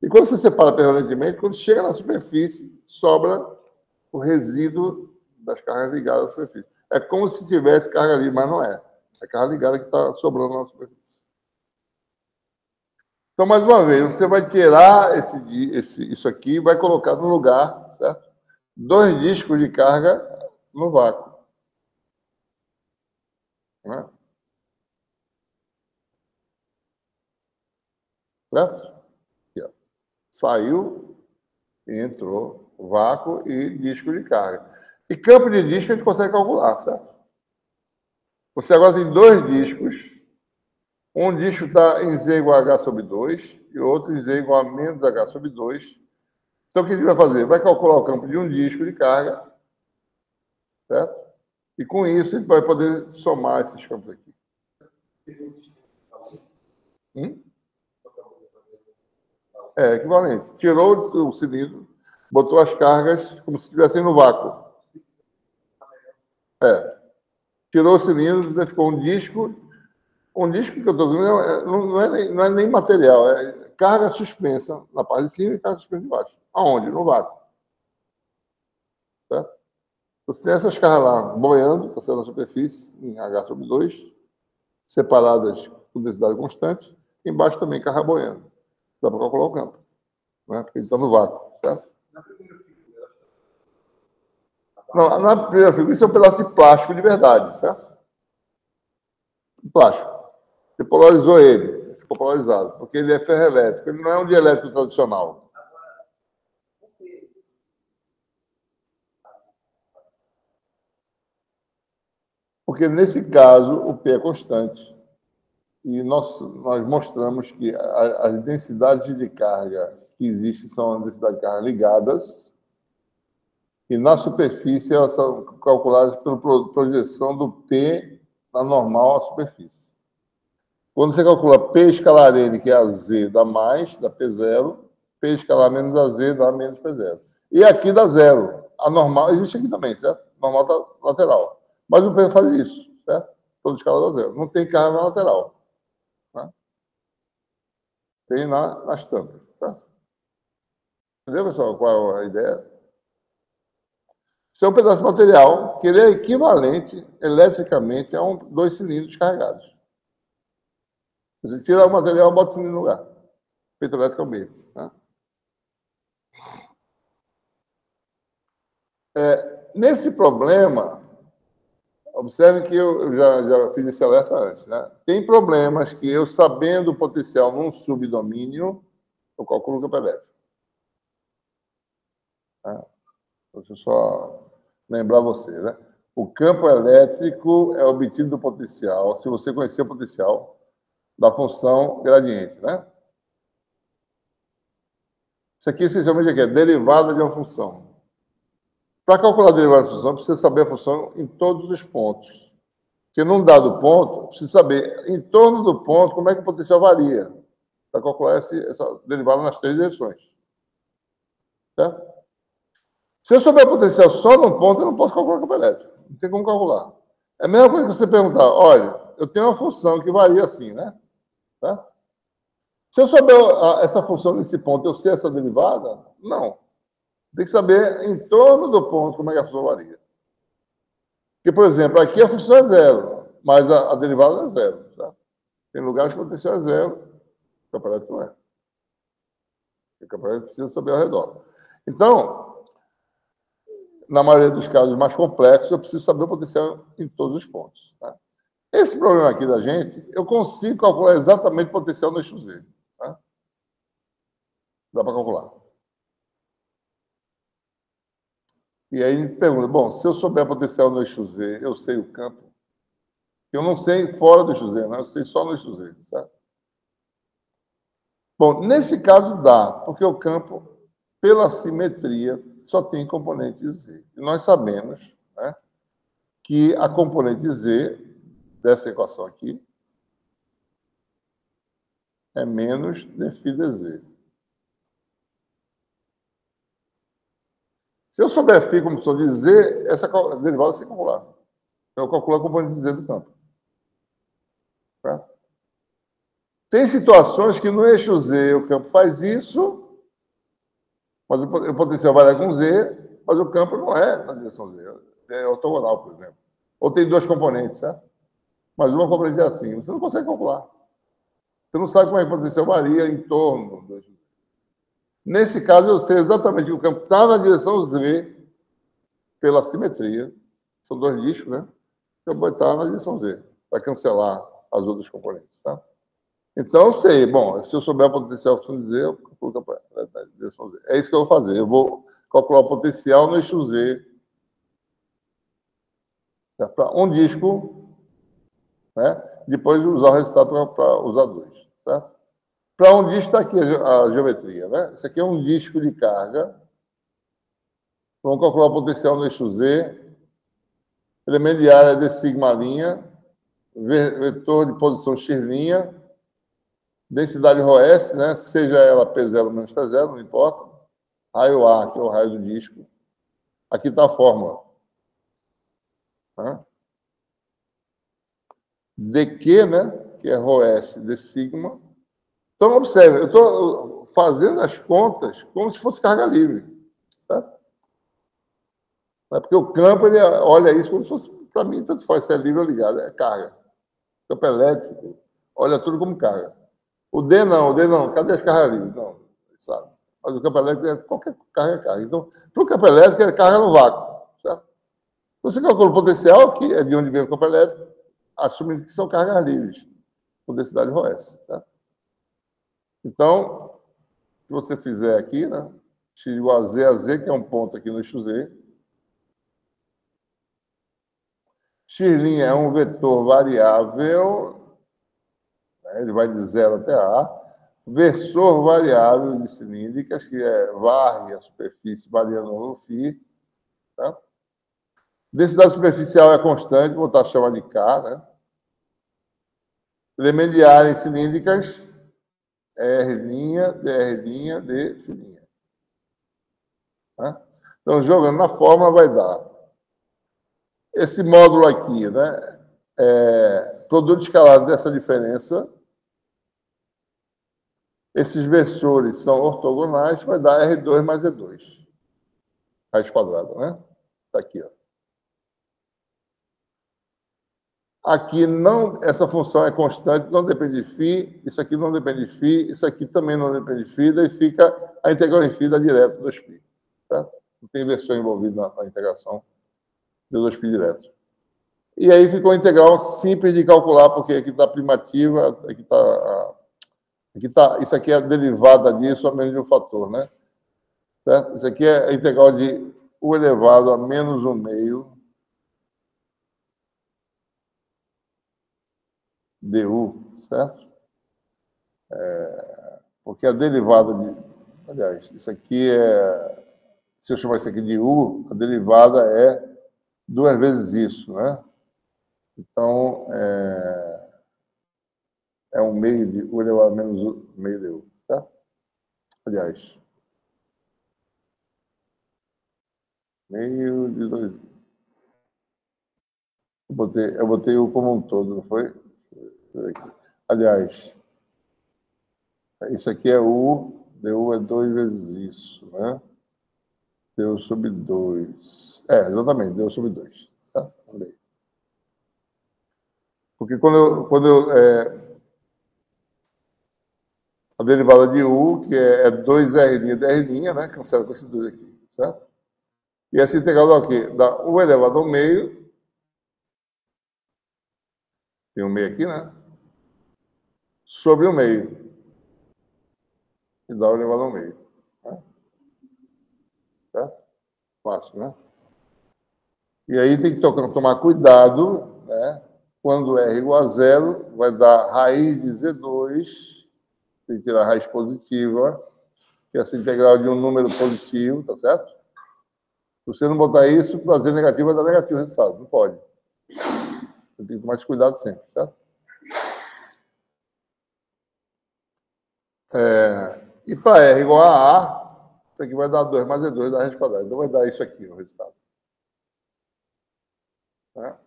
E quando você separa permanentemente, quando chega na superfície, sobra o resíduo das cargas ligadas à superfície. É como se tivesse carga ali, mas não é. É carga ligada que está sobrando na superfície. Então, mais uma vez, você vai tirar esse, esse, isso aqui e vai colocar no lugar, certo? Dois discos de carga no vácuo. Né? Certo? Aqui. Saiu entrou vácuo e disco de carga. E campo de disco a gente consegue calcular, certo? Você agora tem dois discos. Um disco está em Z igual a H sobre 2 e outro em Z igual a menos H sobre 2. Então, o que a gente vai fazer? Vai calcular o campo de um disco de carga, certo? E com isso, a gente vai poder somar esses campos aqui. Hum? É, equivalente. Tirou o cilindro, botou as cargas como se estivessem no vácuo. É. Tirou o cilindro, ficou um disco. Um disco que eu estou dizendo é, não é, nem, não é nem material, é carga suspensa na parte de cima e carga suspensa de baixo. Aonde? No vácuo. Certo? Você tem essas cargas lá boiando, passando na superfície, em H sobre 2, separadas por densidade constante. Embaixo também carga boiando. Dá para calcular o campo. Né? Porque ele está no vácuo. Certo? Não, na primeira figura, isso é um pedaço de plástico de verdade, certo? Plástico. Você polarizou ele, ficou polarizado, porque ele é ferroelétrico, ele não é um dielétrico tradicional. Porque nesse caso o P é constante. E nós, nós mostramos que as densidades de carga que existem são densidades de carga ligadas, e na superfície elas são calculadas pela projeção do P na normal à superfície. Quando você calcula P escalar N, que é a Z, dá mais, dá P0, P escalar menos a Z dá menos P0. E aqui dá zero. A normal existe aqui também, certo? Normal está lateral. Mas o P faz isso, certo? Todo escala dá zero. Não tem carga na lateral. Né? Tem na, nas tampas, certo? Entendeu, pessoal, qual é a ideia? Isso é um pedaço de material que ele é equivalente eletricamente a um, dois cilindros carregados. Você tira o material e bota o no lugar. Feito elétrico ao meio. Tá? É, nesse problema, observe que eu, já, já, fiz esse alerta antes. Né? Tem problemas que eu, sabendo o potencial num subdomínio, eu calculo o campo elétrico. Tá? Deixa eu só lembrar você, né? O campo elétrico é obtido do potencial, se você conhecer o potencial da função gradiente, né? Isso aqui essencialmente é derivada de uma função. Para calcular a derivada de uma função, precisa saber a função em todos os pontos. Porque num dado ponto, precisa saber em torno do ponto como é que o potencial varia. Para calcular esse, essa derivada nas três direções. Certo? Se eu souber o potencial só num ponto, eu não posso calcular campo elétrico. Não tem como calcular. É a mesma coisa que você perguntar, olha, eu tenho uma função que varia assim, né? Tá? Se eu souber essa função nesse ponto, eu sei essa derivada? Não. Tem que saber em torno do ponto como é que a função varia. Porque, por exemplo, aqui a função é zero, mas a, a derivada é zero. Tá? Tem lugares que o potencial é zero, o elétrico não é. O elétrico precisa saber ao redor. Então, na maioria dos casos mais complexos, eu preciso saber o potencial em todos os pontos. Tá? Esse problema aqui da gente, eu consigo calcular exatamente o potencial no eixo Z. Tá? Dá para calcular. E aí me pergunta, bom, se eu souber o potencial no eixo Z, eu sei o campo. Eu não sei fora do eixo Z, né? eu sei só no eixo Z. Tá? Bom, nesse caso dá, porque o campo, pela simetria, só tem componente Z. E nós sabemos né, que a componente Z dessa equação aqui é menos dφ dz. Se eu souber φ como função de z, essa derivada se calcular. Eu calculo a componente de z do campo. Tem situações que no eixo z o campo faz isso mas o potencial vai com Z, mas o campo não é na direção Z. É ortogonal, por exemplo. Ou tem duas componentes, certo? Mas uma componente é assim. Você não consegue calcular. Você não sabe como é que potencial varia em torno do Nesse caso, eu sei exatamente que o campo está na direção Z pela simetria. São dois discos, né? Eu vou estar na direção Z, para cancelar as outras componentes, tá? Então, eu sei. Bom, se eu souber o potencial que Z, eu é isso que eu vou fazer. Eu vou calcular o potencial no eixo Z tá? para um disco, né? depois usar o resultado para usar dois. Para um disco está aqui a geometria. Né? Isso aqui é um disco de carga. Vamos calcular o potencial no eixo Z Elemento de área de sigma linha, vetor de posição x linha, densidade ρS, né? seja ela P0 menos P0, não importa. Raio A, que é o raio do disco. Aqui está a fórmula. Né? Dq, né? que é ρS de sigma. Então, observe, eu estou fazendo as contas como se fosse carga livre. Tá? É porque o campo ele olha isso como se fosse, para mim, tanto faz se é livre ou ligado, é carga. O campo elétrico olha tudo como carga. O D não, o D não, cadê as cargas livres? Não, sabe. Mas o campo elétrico é qualquer carga é carga. Então, para o campo elétrico é carga no vácuo. Certo? Você calcula o potencial, que é de onde vem o campo elétrico, assumindo que são cargas livres, com densidade ROS. Certo? Então, se você fizer aqui, né? x igual a z a z, que é um ponto aqui no eixo z. x' é um vetor variável, né? ele vai de zero até a. Versor variável de cilíndricas, que é varre a superfície variando no φ. Tá? Densidade superficial é constante, vou estar chamando de K, né? Elemento de área em cilíndricas, R', DR', D. Tá? Então, jogando na fórmula, vai dar. Esse módulo aqui, né? É, produto escalado dessa diferença. Esses versores são ortogonais, vai dar R2 mais E2. Raiz quadrada, né? Está aqui, ó. Aqui não, essa função é constante, não depende de φ, isso aqui não depende de φ, isso aqui também não depende de φ, daí fica a integral em φ da direto 2π. Tá? Não tem inversão envolvida na, na integração de 2π direto. E aí ficou a integral simples de calcular, porque aqui está a primativa, aqui está aqui tá, isso aqui é a derivada disso a menos de um fator, né? Certo? Isso aqui é a integral de u elevado a menos 1 meio du, certo? É, porque a derivada de. Aliás, isso aqui é. Se eu chamar isso aqui de u, a derivada é duas vezes isso, né? Então, é, é um meio de u elevado a menos u, meio de u, tá? Aliás, meio de dois. Eu botei, eu botei o como um todo, não foi? Aliás, isso aqui é U, DU é 2 vezes isso, né? Deu sobre 2. É, exatamente, deu sobre 2. Tá? Porque quando eu. Quando eu é, a derivada de U, que é 2R' é DR', né? Cancela com esse 2 aqui, certo? E essa integral dá o quê? Dá U elevado ao meio. Tem um meio aqui, né? Sobre o meio. E dá o elevado ao meio. Né? Tá? Fácil, né? E aí tem que tomar cuidado, né? Quando R igual a zero, vai dar raiz de Z2, tem que tirar a raiz positiva, que é essa integral de um número positivo, tá certo? Se você não botar isso, Z negativo vai dar negativo o resultado. Não pode. Você tem que tomar esse cuidado sempre, certo? É, para R igual a A, isso aqui vai dar 2 mais E2 da raiz quadrada. Então vai dar isso aqui no resultado. Tá?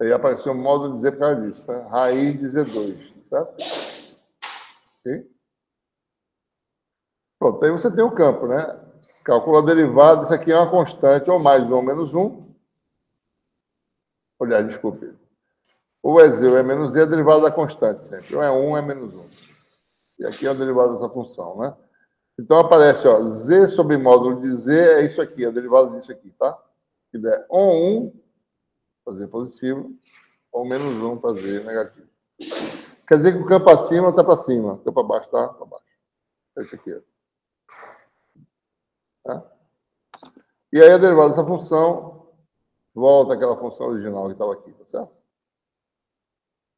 Aí apareceu um modo de dizer por causa disso. Tá? Raiz de Z2. Certo? Ok? Pronto, aí você tem o campo, né? Calcula a derivada, isso aqui é uma constante, ou mais um ou menos um. Olha, desculpe. Ou é z ou é menos z, é a derivada da constante sempre. Ou é 1 ou é menos 1. Aqui é a derivada dessa função, né? Então aparece, ó, z sobre módulo de z é isso aqui, a derivada disso aqui, tá? Que der ou 1 para z positivo, ou menos 1 para z negativo. Quer dizer que o campo acima está para cima, o campo abaixo está para baixo. É isso aqui, ó. Tá? E aí a derivada dessa função volta àquela função original que estava aqui, tá certo?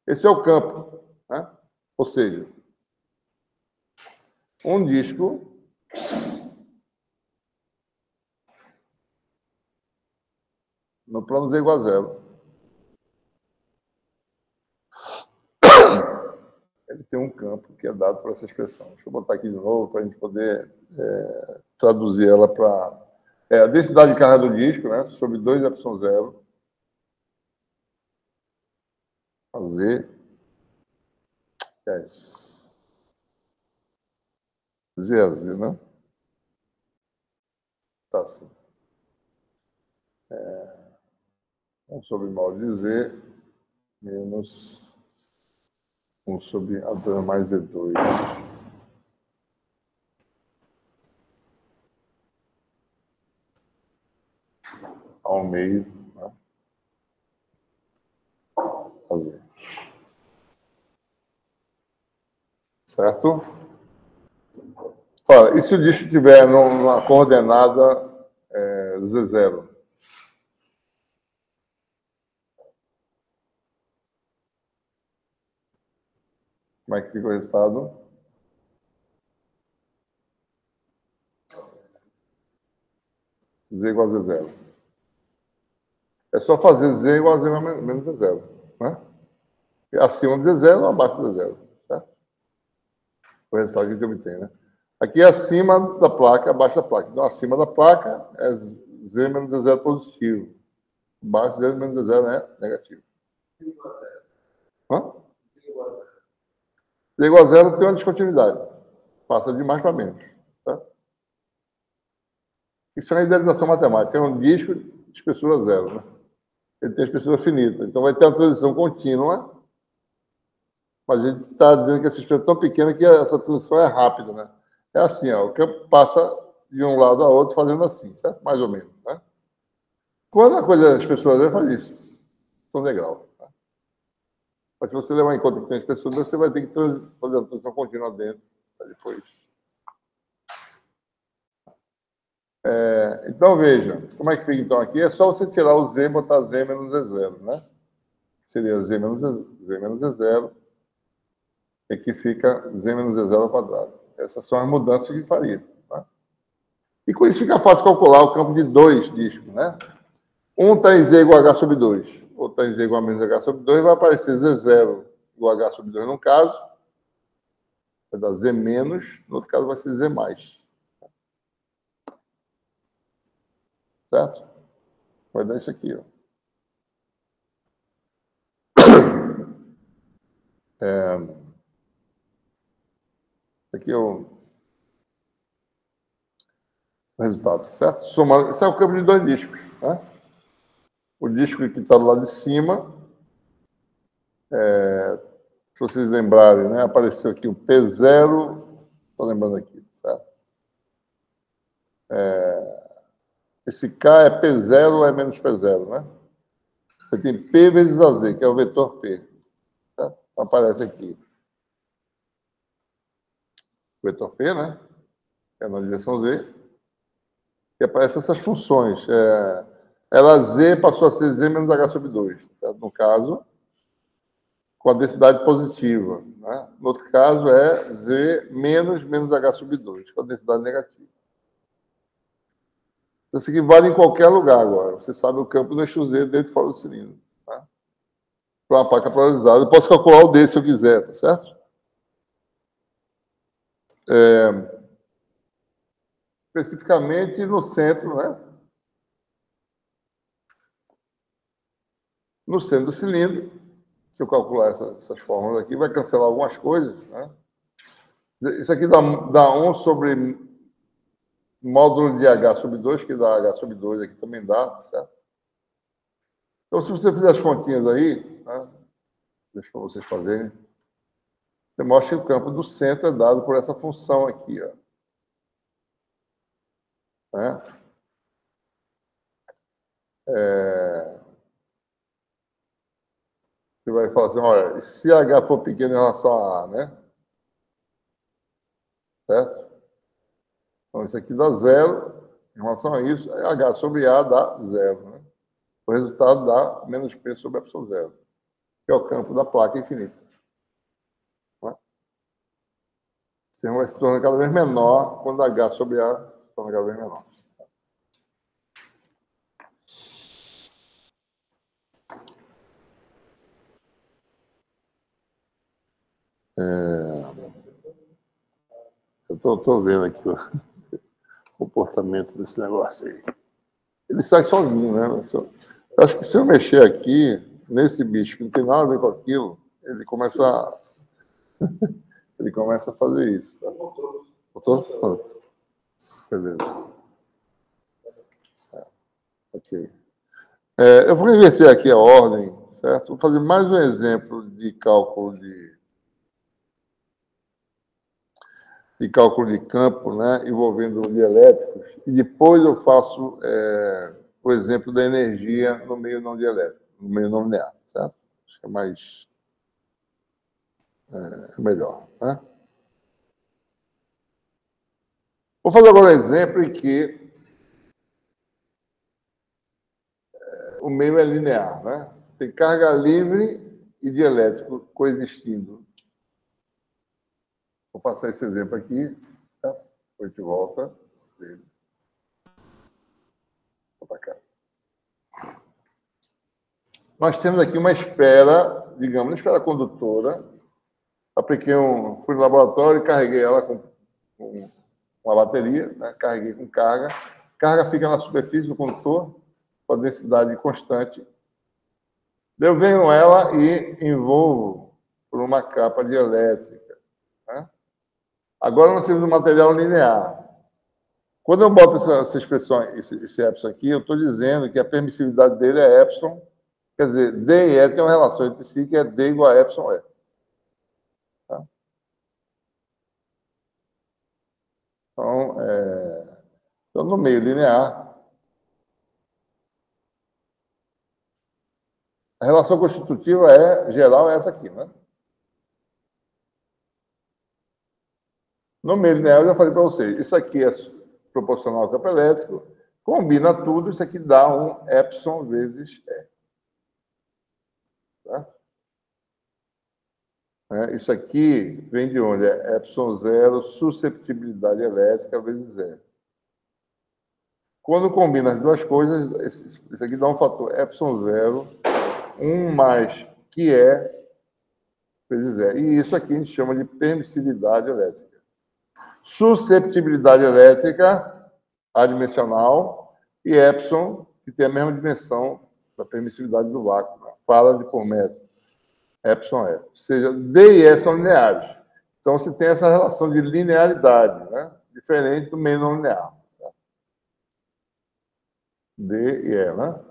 Esse é o campo, né? Ou seja, um disco no plano Z igual a zero. Ele tem um campo que é dado por essa expressão. Deixa eu botar aqui de novo para a gente poder é, traduzir ela para. É, a densidade de carga do disco, né, sobre 2 epsilon zero. Fazer. É isso. Z a Z, né? Tá assim. É, 1 sobre mal Z menos 1 sobre A2 mais E2. Ao meio, né? Fazer. Certo? E se o disco estiver numa coordenada é, Z0? Como é que fica o resultado? Z igual a Z zero. É só fazer Z igual a Z menos Z zero. Né? Acima de Z zero ou abaixo de Z zero. Certo? O resultado que a gente obtém. Né? Aqui é acima da placa, abaixo da placa. Então, acima da placa é Z menos Z zero positivo. Abaixo de Z menos Z zero é negativo. Hã? Z igual a zero tem uma descontinuidade. Passa de mais para menos. Tá? Isso é uma idealização matemática. É um disco de espessura zero. Né? Ele tem espessura finita. Então vai ter uma transição contínua. Mas a gente está dizendo que essa espessura é tão pequena que essa transição é rápida. Né? É assim, ó, o campo passa de um lado a outro fazendo assim, certo? Mais ou menos. Né? Quando a coisa é espessura zero, faz isso. São degrau. Mas se você levar em conta que tem as pessoas, você vai ter que fazer a transição contínua dentro, depois. É, então, veja, como é que fica então aqui? É só você tirar o Z botar Z menos Z0, né? Seria Z menos Z, Z menos Z0, e aqui fica Z menos Z0 ao quadrado. Essas são as mudanças que faria. Tá? E com isso fica fácil calcular o campo de dois discos, né? Um está em Z igual a H sobre 2 ou tan Z igual a menos H sobre 2, vai aparecer Z0 igual a H sobre 2 num caso, vai dar Z menos, no outro caso vai ser Z mais. Certo? Vai dar isso aqui, ó. É, aqui é o resultado, certo? Somando, esse é o campo de dois discos, né? O disco que está do lado de cima, é, se vocês lembrarem, né, apareceu aqui o P0, estou lembrando aqui, certo? É, esse K é P0 ou é menos P0, né? Você tem P vezes AZ, que é o vetor P. Certo? Então, aparece aqui. Vetor P, né? Que é na direção Z. E aparecem essas funções. É, ela Z passou a ser Z menos H sobre 2. Certo? No caso, com a densidade positiva. Né? No outro caso, é Z menos menos H sobre 2, com a densidade negativa. Então, isso aqui vale em qualquer lugar agora. Você sabe o campo do eixo Z dentro e fora do cilindro. Tá? Para uma placa polarizada. Eu posso calcular o D se eu quiser, tá certo? É, especificamente no centro, né? no centro do cilindro. Se eu calcular essa, essas fórmulas aqui, vai cancelar algumas coisas. Né? Isso aqui dá, dá 1 sobre módulo de H sobre 2, que dá H sobre 2 aqui também dá, certo? Então, se você fizer as continhas aí, né? deixa para vocês fazerem, você mostra que o campo do centro é dado por essa função aqui. Ó. Né? É... Você vai falar assim, olha, se H for pequeno em relação a A, né? Certo? Então, isso aqui dá zero. Em relação a isso, H sobre A dá zero. Né? O resultado dá menos P sobre epsilon zero, que é o campo da placa infinita. C1 vai se tornar cada vez menor quando H sobre A se torna cada vez menor. É... Eu estou vendo aqui o comportamento desse negócio aí. Ele sai sozinho, né? Eu acho que se eu mexer aqui, nesse bicho que não tem nada a ver com aquilo, ele começa a... ele começa a fazer isso. Tá? Botou? Beleza. É. Ok. É, eu vou inverter aqui a ordem, certo? Vou fazer mais um exemplo de cálculo de, de cálculo de campo, né, envolvendo dielétricos, e depois eu faço é, o exemplo da energia no meio não dielétrico, no meio não linear, certo? Acho que é mais é, melhor, né? Vou fazer agora um exemplo em que o meio é linear, né? Tem carga livre e dielétrico coexistindo. Vou passar esse exemplo aqui, tá? Depois de volta. Vou para cá. Nós temos aqui uma esfera, digamos, uma esfera condutora. Apliquei um, fui no laboratório e carreguei ela com, com uma bateria, né? carreguei com carga. Carga fica na superfície do condutor com a densidade constante. Eu venho ela e envolvo por uma capa de elétrica. Né? Agora nós temos um material linear. Quando eu boto essa, essa expressão, esse, esse epsilon aqui, eu estou dizendo que a permissividade dele é epsilon, quer dizer, D e E tem uma relação entre si que é D igual a epsilon E. Tá? Então, é, então, no meio linear, A relação constitutiva é geral, é essa aqui, né? No meio linear, eu já falei para vocês, isso aqui é proporcional ao campo elétrico, combina tudo, isso aqui dá um epsilon vezes E. Tá? É, isso aqui vem de onde? É epsilon zero, susceptibilidade elétrica vezes zero. Quando combina as duas coisas, isso aqui dá um fator epsilon zero 1 mais que é vezes é. E isso aqui a gente chama de permissividade elétrica. Susceptibilidade elétrica adimensional e epsilon, que tem a mesma dimensão da permissividade do vácuo, né? fala de por metro. Epsilon é. Ou seja, D e E são lineares. Então, você tem essa relação de linearidade, né? diferente do meio não linear. D e E, né?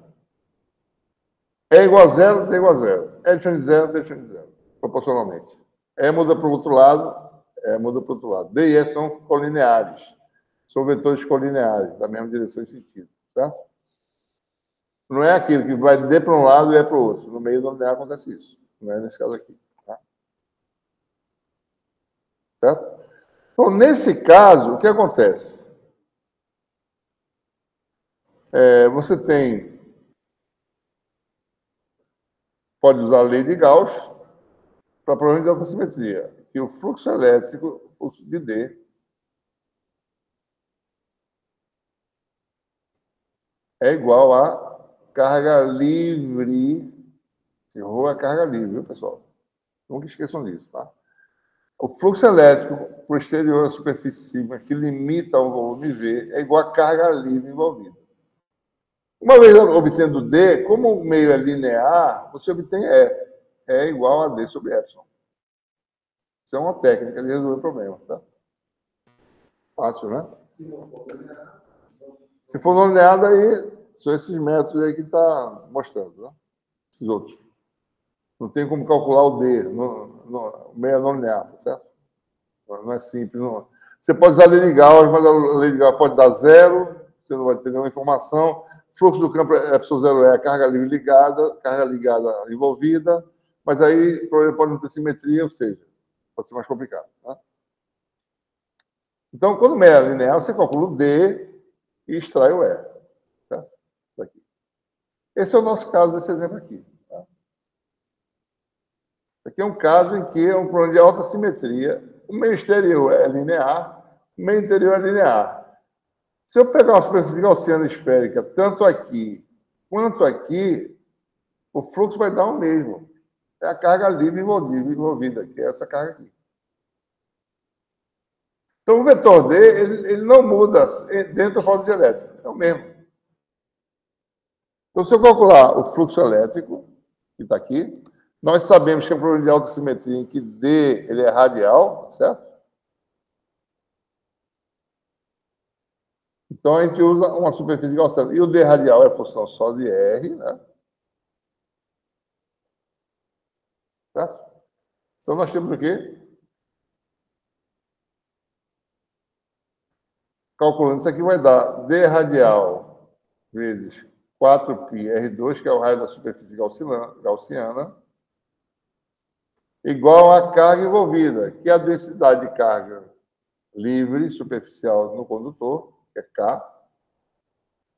É igual a zero, é igual a zero. É diferente de zero, é diferente de zero. Proporcionalmente. É muda para o outro lado, é muda para o outro lado. D e E são colineares. São vetores colineares, da mesma direção e sentido. Certo? Não é aquilo que vai D para um lado e é para o outro. No meio do linear acontece isso. Não é nesse caso aqui. Tá? Certo? Então, nesse caso, o que acontece? É, você tem pode usar a lei de Gauss para problema de alta simetria. E o fluxo elétrico de D é igual a carga livre. Se rua é carga livre, viu, pessoal? Nunca esqueçam disso, tá? O fluxo elétrico por exterior da superfície sigma, que limita o volume V, é igual a carga livre envolvida. Uma vez obtendo D, como o meio é linear, você obtém E. É igual a D sobre epsilon. Isso é uma técnica de resolver o problema, tá? Fácil, né? Se for não linear, daí são esses métodos aí que está mostrando, né? Esses outros. Não tem como calcular o D, no, no, meio é não linear, tá certo? Não é simples. Não. Você pode usar a lei de Gauss, mas a lei de Gauss pode dar zero, você não vai ter nenhuma informação fluxo do campo é epsilon zero é carga livre ligada, carga ligada envolvida, mas aí o problema pode não ter simetria, ou seja, pode ser mais complicado. Tá? Então, quando o é linear, você calcula o D e extrai o E. Tá? Daqui. Esse é o nosso caso desse exemplo aqui. Tá? Aqui é um caso em que é um problema de alta simetria. O meio exterior é linear, o meio interior é linear. Se eu pegar uma superfície gaussiana esférica, tanto aqui quanto aqui, o fluxo vai dar o mesmo. É a carga livre envolvida, que é essa carga aqui. Então, o vetor D, ele, ele não muda dentro do fórum dielétrico. É o mesmo. Então, se eu calcular o fluxo elétrico, que está aqui, nós sabemos que a probabilidade de alta em que D ele é radial, certo? Então, a gente usa uma superfície gaussiana. E o D radial é função só de R, né? Certo? Então, nós temos o quê? Calculando isso aqui vai dar D radial vezes 4πr2, que é o raio da superfície gaussiana, igual à carga envolvida, que é a densidade de carga livre superficial no condutor, que é K,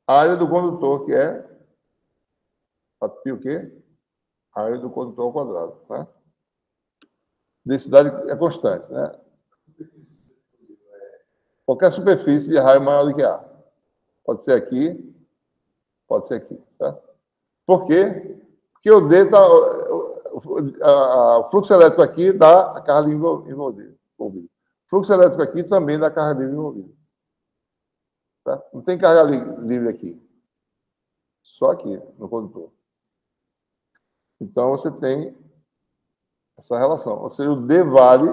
a área do condutor, que é 4π o quê? A área do condutor ao quadrado. Né? Densidade é constante, né? Qualquer superfície de raio maior do que A. Pode ser aqui, pode ser aqui. Tá? Por quê? Porque o D está. O fluxo elétrico aqui dá a carga livre envolvida. O fluxo elétrico aqui também dá carga livre envolvida. Tá? Não tem carga livre aqui. Só aqui, no condutor. Então, você tem essa relação. Ou seja, o D vale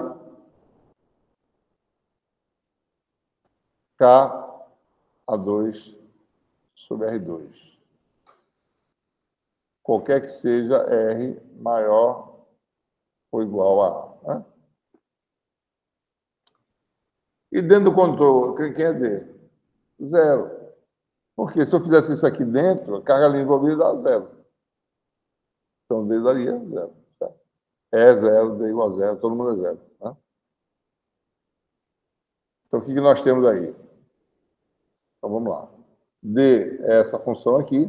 K a 2 sobre R2. Qualquer que seja R maior ou igual a A. Né? E dentro do controle, quem é D? Zero. Porque se eu fizesse isso aqui dentro, a carga ali envolvida dá zero. Então, D daria zero. Tá? É zero, D igual a zero, todo mundo é zero. Tá? Então, o que nós temos aí? Então vamos lá. D é essa função aqui.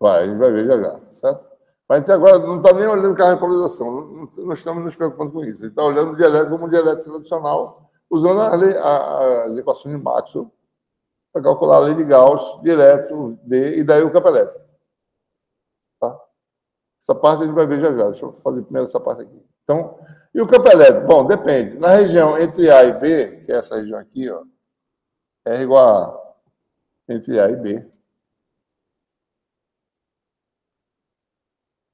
Vai, a gente vai ver já já, certo? Mas gente agora não está nem olhando para a repolarização, não, não, estamos nos preocupando com isso. Gente está olhando o dialético como dialético tradicional, usando a lei, a, as equações de Maxwell para calcular a lei de Gauss direto D e daí o campo elétrico. Essa parte a gente vai ver já já. Deixa eu fazer primeiro essa parte aqui. Então, e o campo elétrico? Bom, depende. Na região entre A e B, que é essa região aqui, ó, R igual a entre A e B.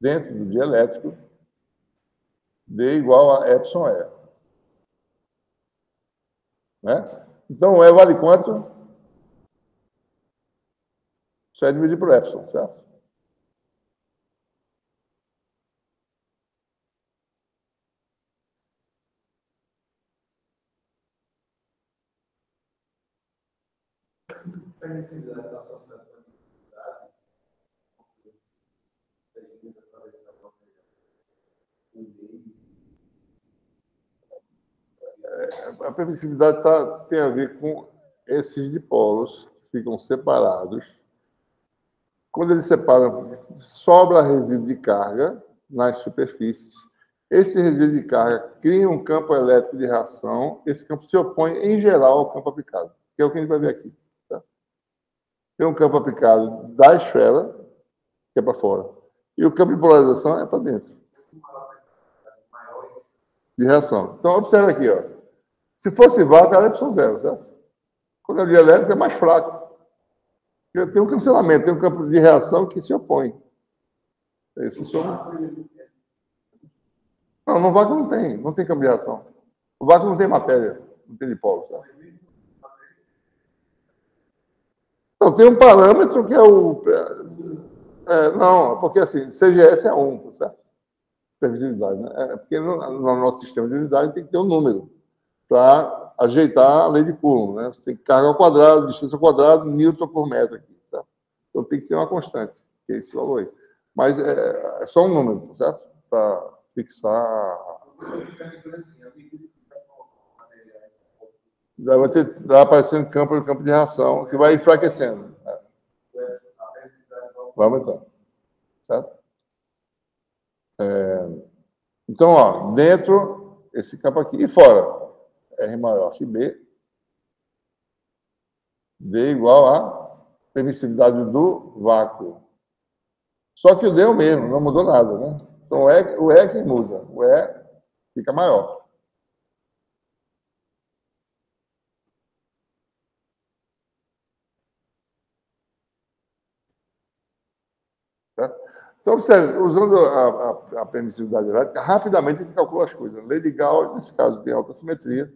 Dentro do dielétrico, D igual a epsilon E. Né? Então, E vale quanto? Isso é dividir por epsilon, certo? permissividade da a permissividade tá, tem a ver com esses dipolos que ficam separados. Quando eles separam, sobra resíduo de carga nas superfícies. Esse resíduo de carga cria um campo elétrico de reação. Esse campo se opõe, em geral, ao campo aplicado, que é o que a gente vai ver aqui tem um campo aplicado da esfera, que é para fora, e o campo de polarização é para dentro. De reação. Então, observe aqui, ó. Se fosse vácuo, era epsilon zero, certo? Quando é dielétrico, é mais fraco. Tem um cancelamento, tem um campo de reação que se opõe. Esse som... Não, no vácuo não tem, não tem campo de reação. O vácuo não tem matéria, não tem dipolo, certo? Então, tem um parâmetro que é o. É, não, porque assim, CGS é 1, tá certo? Previsibilidade, né? É porque no, no, nosso sistema de unidade tem que ter um número para ajeitar a lei de Coulomb, né? Você tem carga ao quadrado, distância ao quadrado, newton por metro aqui, tá? Então tem que ter uma constante, que é esse valor aí. Mas é, é só um número, tá certo? Para fixar. vai, ter, vai aparecendo campo no campo de reação, que vai enfraquecendo. Né? Vai aumentando. Certo? É, então, ó, dentro, esse campo aqui, e fora, R maior que B, D igual a permissividade do vácuo Só que o D é o mesmo, não mudou nada, né? Então o E, o e é que muda, o E fica maior. Então, observe, usando a, a, a, permissividade elétrica, rapidamente a gente calcula as coisas. Lei de Gauss, nesse caso, tem alta simetria,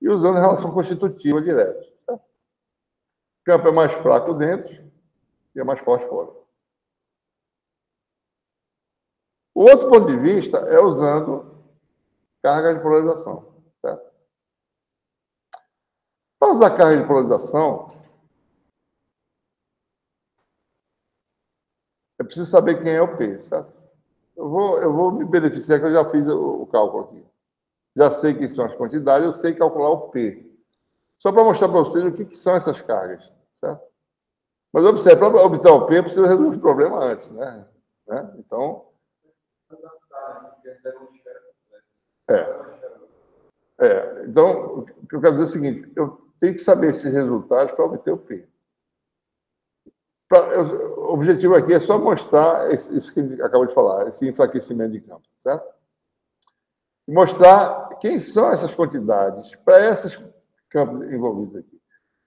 e usando a relação constitutiva direta. O campo é mais fraco dentro e é mais forte fora. O outro ponto de vista é usando carga de polarização. Certo? Para usar carga de polarização, é preciso saber quem é o P, certo? Eu vou, eu vou me beneficiar que eu já fiz o, o cálculo aqui. Já sei quem são as quantidades, eu sei calcular o P. Só para mostrar para vocês o que, que, são essas cargas, certo? Mas observe, para obter o P, eu preciso resolver o problema antes, né? né? Então, é. É, então, o que eu quero dizer é o seguinte: eu tenho que saber esses resultados para obter o P. Pra, eu, o objetivo aqui é só mostrar isso que acabou de falar, esse enfraquecimento de campo, certo? E mostrar quem são essas quantidades para esses campos envolvidos aqui. O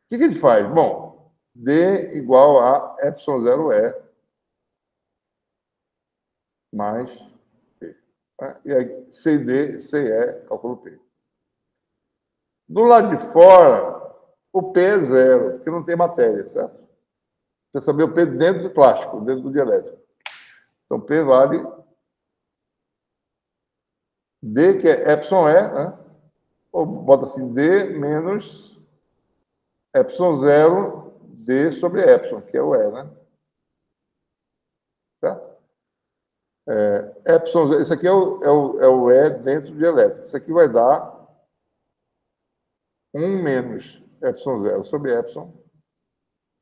que, que gente faz? Bom, D igual a ε0E mais né? E aí, CD, CE, cálculo P. Do lado de fora, o P é zero, porque não tem matéria, certo? Você saber o P dentro do plástico, dentro do dielétrico. Então, P vale D, que é epsilon E, né? ou bota assim, D menos epsilon zero, D sobre epsilon, que é o E, né? Certo? É, epsilon, esse aqui é o, é, o, é o E dentro de elétrico. Isso aqui vai dar 1 menos epsilon zero sobre epsilon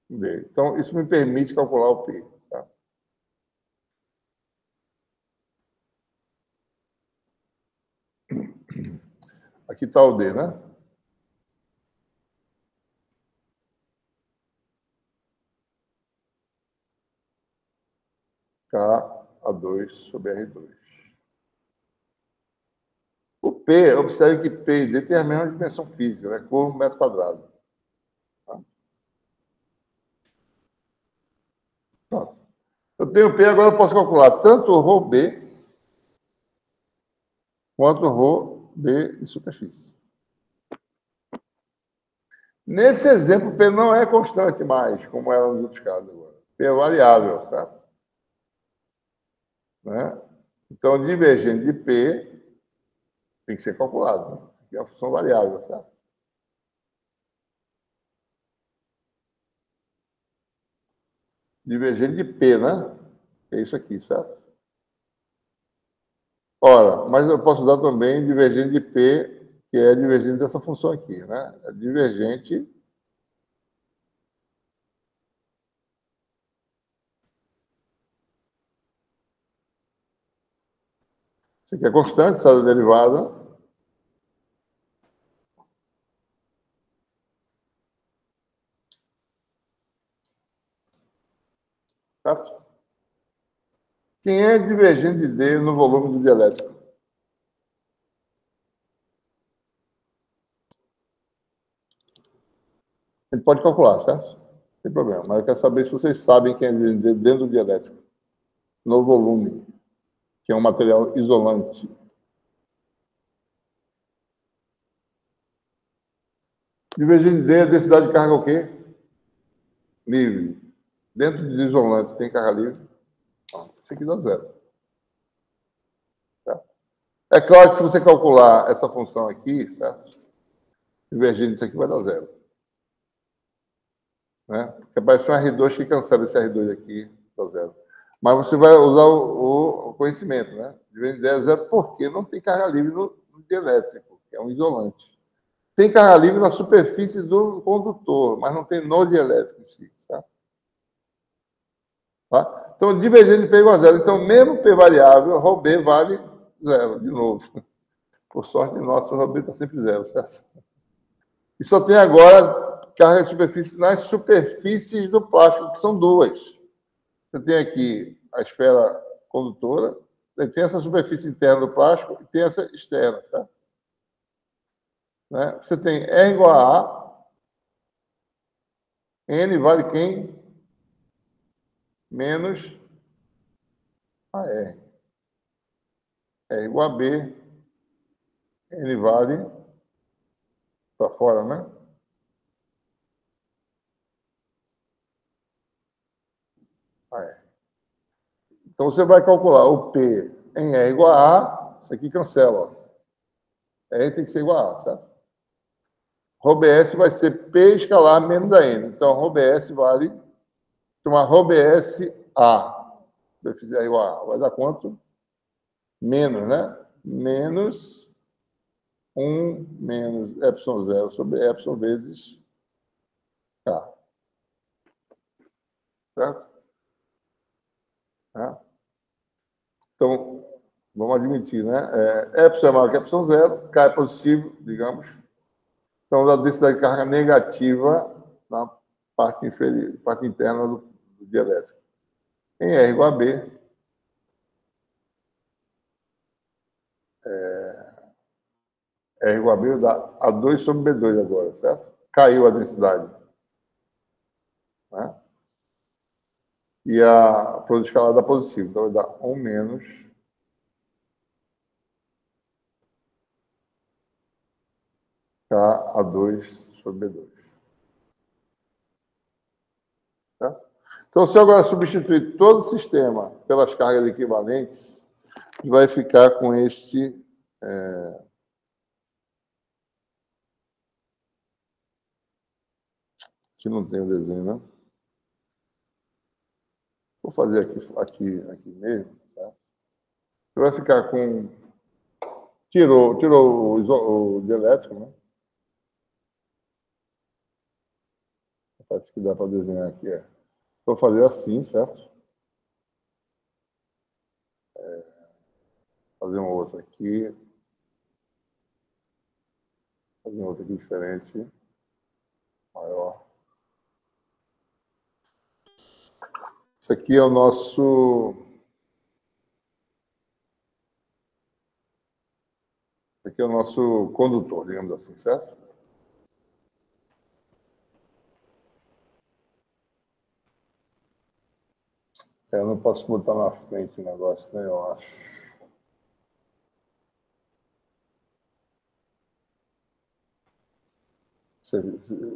D. Então, isso me permite calcular o P. Tá? Aqui está o D, né? K a2 sobre R2. O P, observe que P e D tem a mesma dimensão física, né? Um metro quadrado. Tá? Pronto. Eu tenho P, agora eu posso calcular tanto o ρ B quanto o ρ Em superfície. Nesse exemplo, P não é constante mais, como era nos outros casos agora. P é variável, certo? Né? Então, divergente de P tem que ser calculado. Né? É uma função variável, tá? Divergente de P, né? É isso aqui, certo? Ora, mas eu posso dar também divergente de P, que é divergente dessa função aqui, né? É divergente Isso aqui é constante, essa derivada. Certo? Quem é divergente de D no volume do dielétrico? Ele pode calcular, certo? Tem problema. Mas eu quero saber se vocês sabem quem é divergente de D dentro do dielétrico. No volume que é um material isolante. Divergente D, a densidade de carga é o quê? Livre. Dentro de isolante tem carga livre? Isso aqui dá zero. É claro que se você calcular essa função aqui, certo? Divergente isso aqui vai dar zero. Né? Porque aparece um R2 que cancela esse R2 aqui, dá zero. Mas você vai usar o, o conhecimento, né? De 10 zero, porque não tem carga livre no, no dielétrico, que é um isolante. Tem carga livre na superfície do condutor, mas não tem no dielétrico em si. Tá? Tá? Então, divergente de P igual a zero. Então, mesmo P variável, ρB vale zero, de novo. Por sorte nossa, o ρB está sempre zero, certo? E só tem agora carga de superfície nas superfícies do plástico, que são duas. Você tem aqui a esfera condutora, tem essa superfície interna do plástico e tem essa externa, certo? Né? Você tem R igual a A, N vale quem? Menos a R. R igual a B, N vale para fora, né? É. Então você vai calcular o P em R igual a A, isso aqui cancela. Ó. R tem que ser igual a A, certo? RhoBS vai ser P escalar menos a N. Então, RhoBS vale, tomar RhoBS A. Se eu fizer igual a A, vai dar quanto? Menos, né? Menos 1 menos epsilon zero sobre epsilon vezes K. Certo? Tá? Então, vamos admitir, né? É, epsilon é maior que epsilon zero, K é positivo, digamos. Então, a densidade de carga negativa na parte, inferior, parte interna do, do dielétrico. Em R igual a B, é, R igual a B dá A2 sobre B2 agora, certo? Caiu a densidade. Né? e a produto escalar dá positivo. Então, vai dar 1 menos K2 sobre B2. Tá? Então, se eu agora substituir todo o sistema pelas cargas equivalentes, vai ficar com este... É... Que não tem o desenho, né? Vou fazer aqui, aqui, aqui mesmo. Tá? Você vai ficar com. Tirou, tirou o, o dielétrico, né? Parece que dá para desenhar aqui. É. Vou fazer assim, certo? É, fazer um outro aqui. Fazer um outro aqui diferente. Maior. Isso aqui é o nosso. Isso aqui é o nosso condutor, digamos assim, certo? É, eu não posso botar na frente o negócio, né? Eu acho.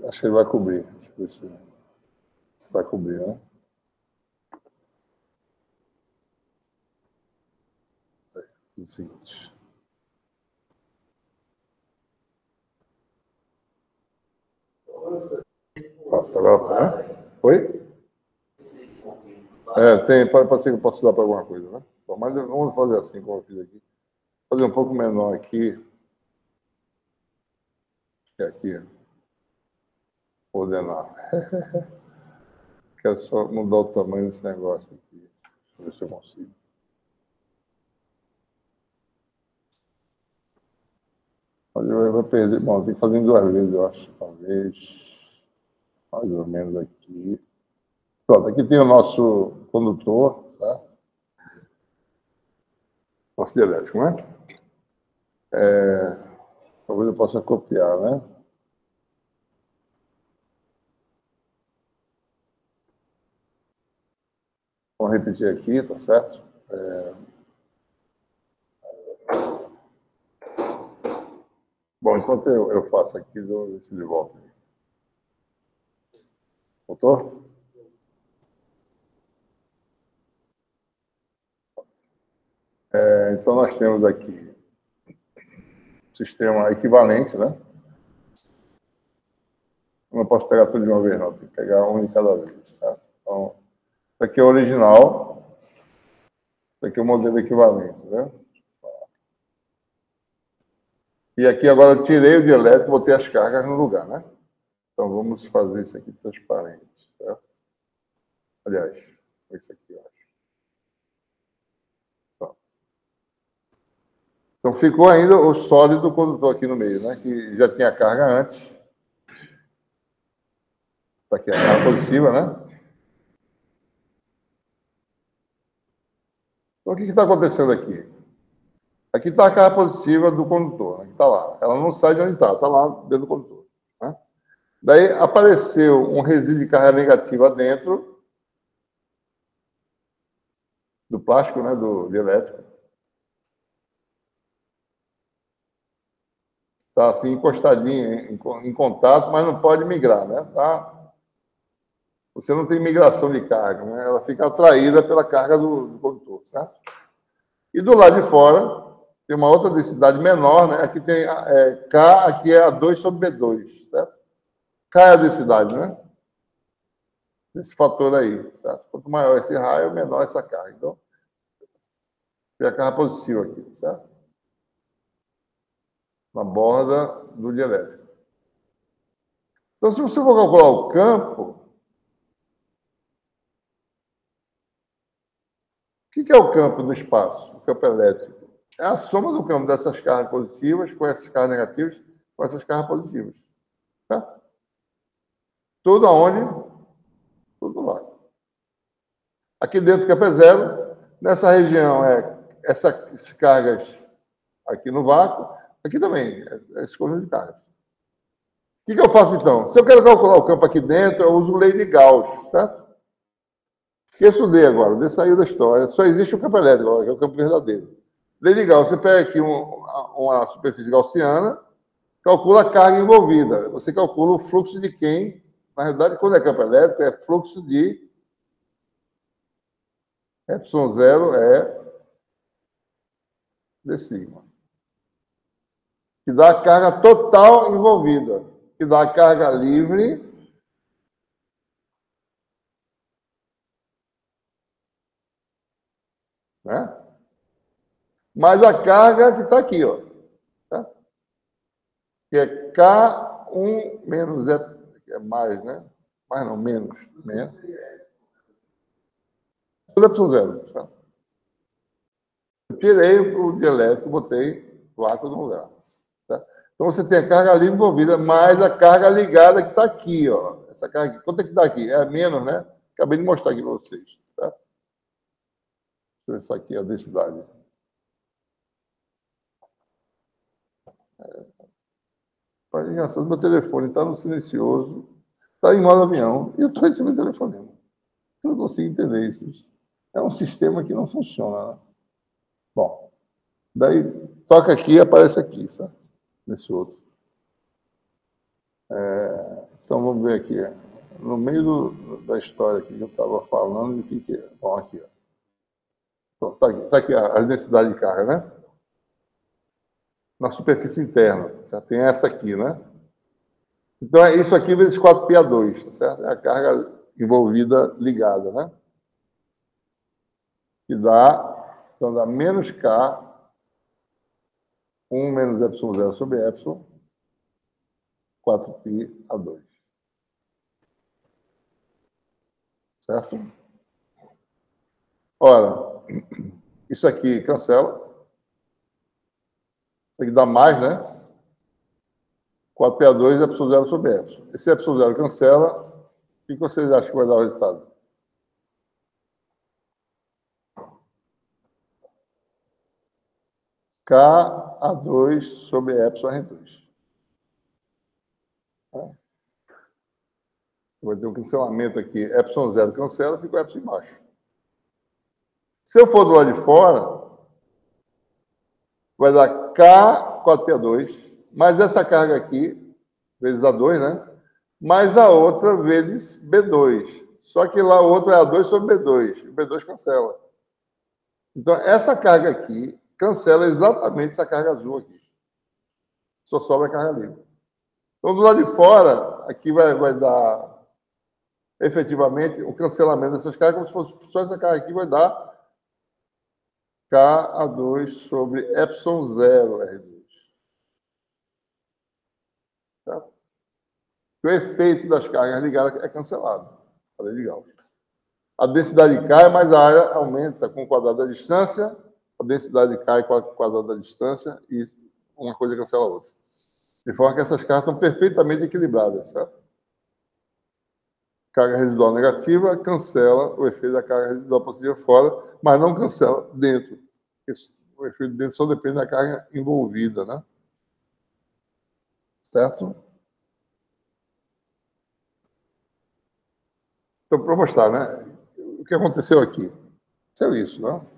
Acho que ele vai cobrir. Deixa eu ver se vai cobrir, né? o seguinte. Agora, né? Oi? É, tem, pode, pode ser que eu possa usar para alguma coisa, né? Bom, mas vamos fazer assim como eu fiz aqui. Fazer um pouco menor aqui. E aqui. Ordenar. Quero só mudar o tamanho desse negócio aqui. Deixa eu ver se eu consigo. Vou perder. Bom, tem que fazer em duas vezes, eu acho. Talvez. Mais ou menos aqui. Pronto, aqui tem o nosso condutor, tá? Nosso elétrico, né? É, talvez eu possa copiar, né? Vamos repetir aqui, tá certo? É, Bom, enquanto eu, eu faço aqui, eu ver se ele volta. Voltou? É, então, nós temos aqui sistema equivalente, né? Eu não posso pegar tudo de uma vez, não. Tem que pegar um de cada vez. Tá? Então, isso aqui é o original. Isso aqui é o modelo equivalente, né? E aqui agora eu tirei o dielétrico, botei as cargas no lugar, né? Então vamos fazer isso aqui transparente, certo? Aliás, isso aqui, eu acho. Então ficou ainda o sólido condutor aqui no meio, né? Que já tinha carga antes. Está aqui a carga positiva, né? o que está acontecendo aqui? Aqui está a carga positiva do condutor, aqui está lá. Ela não sai de onde está, está lá dentro do condutor. Né? Daí apareceu um resíduo de carga negativa dentro do plástico, né, do, do elétrico. Está assim encostadinho em, em, contato, mas não pode migrar, né? Tá? Você não tem migração de carga, né? Ela fica atraída pela carga do, do condutor, certo? E do lado de fora tem uma outra densidade menor, né? Aqui tem é, K, aqui é A2 sobre B2, certo? K é a densidade, né? Esse fator aí, certo? Quanto maior esse raio, menor essa carga. Então, tem a carga positiva aqui, certo? Na borda do dielétrico. Então, se você for calcular o campo, o que é o campo do espaço, o campo elétrico? é a soma do campo dessas cargas positivas com essas cargas negativas com essas cargas positivas. Tá? Tudo aonde? Tudo lá. Aqui dentro campo é zero. Nessa região é essas cargas aqui no vácuo. Aqui também, é de cargas. O que, que eu faço então? Se eu quero calcular o campo aqui dentro, eu uso lei de Gauss, certo? Esqueço o D agora, o D saiu da história. Só existe o campo elétrico, que é o campo verdadeiro. Legal, você pega aqui um, uma superfície gaussiana, calcula a carga envolvida. Você calcula o fluxo de quem? Na realidade, quando é campo elétrico, é fluxo de Epsilon zero é de sigma. Que dá a carga total envolvida. Que dá a carga livre né? mais a carga que está aqui, ó. Tá? Que é K1 menos E, que é mais, né? Mais não, menos. menos. Tudo é zero. Tá? Eu tirei o dielétrico, botei o átomo no lugar. Tá? Então você tem a carga ali envolvida, mais a carga ligada que está aqui, ó. Essa carga aqui. Quanto é que está aqui? É menos, né? Acabei de mostrar aqui para vocês. Tá? Deixa eu ver isso aqui, a densidade. É, engraçado, meu telefone está no silencioso, está em modo avião, e eu estou recebendo telefonema. Eu não consigo entender isso. É um sistema que não funciona. Né? Bom, daí toca aqui e aparece aqui, sabe? Nesse outro. É, então vamos ver aqui. No meio do, da história que eu estava falando, o que, que é? Bom, aqui. Está aqui, tá aqui a, a densidade de carga, né? na superfície interna. Já tem essa aqui, né? Então, é isso aqui vezes 4πa2, tá certo? É a carga envolvida ligada, né? Que dá, então dá menos K, 1 menos epsilon zero sobre epsilon, 4π a 2. Certo? Ora, isso aqui cancela. Isso aqui dá mais, né? 4PA2 é epsilon zero sobre epsilon. Esse epsilon zero cancela. O que vocês acham que vai dar o resultado? K2 sobre epsilon R2. Vai ter um cancelamento aqui. Epsilon zero cancela, fica o epsilon embaixo. Se eu for do lado de fora, vai dar K 4P2, mais essa carga aqui, vezes A2, né? Mais a outra vezes B2. Só que lá o outro é A2 sobre B2. O B2 cancela. Então, essa carga aqui cancela exatamente essa carga azul aqui. Só sobra a carga livre. Então, do lado de fora, aqui vai, vai dar efetivamente o cancelamento dessas cargas, como se fosse só essa carga aqui, vai dar Ka2 sobre epsilon zero R2. Tá? O efeito das cargas ligadas é cancelado. A densidade cai, mas a área aumenta com o quadrado da distância, a densidade cai com o quadrado da distância e uma coisa cancela a outra. De forma que essas cargas estão perfeitamente equilibradas, certo? carga residual negativa cancela o efeito da carga residual positiva fora, mas não cancela dentro. O efeito dentro só depende da carga envolvida, né? Certo? Então, para mostrar, né? O que aconteceu aqui? Isso isso, né?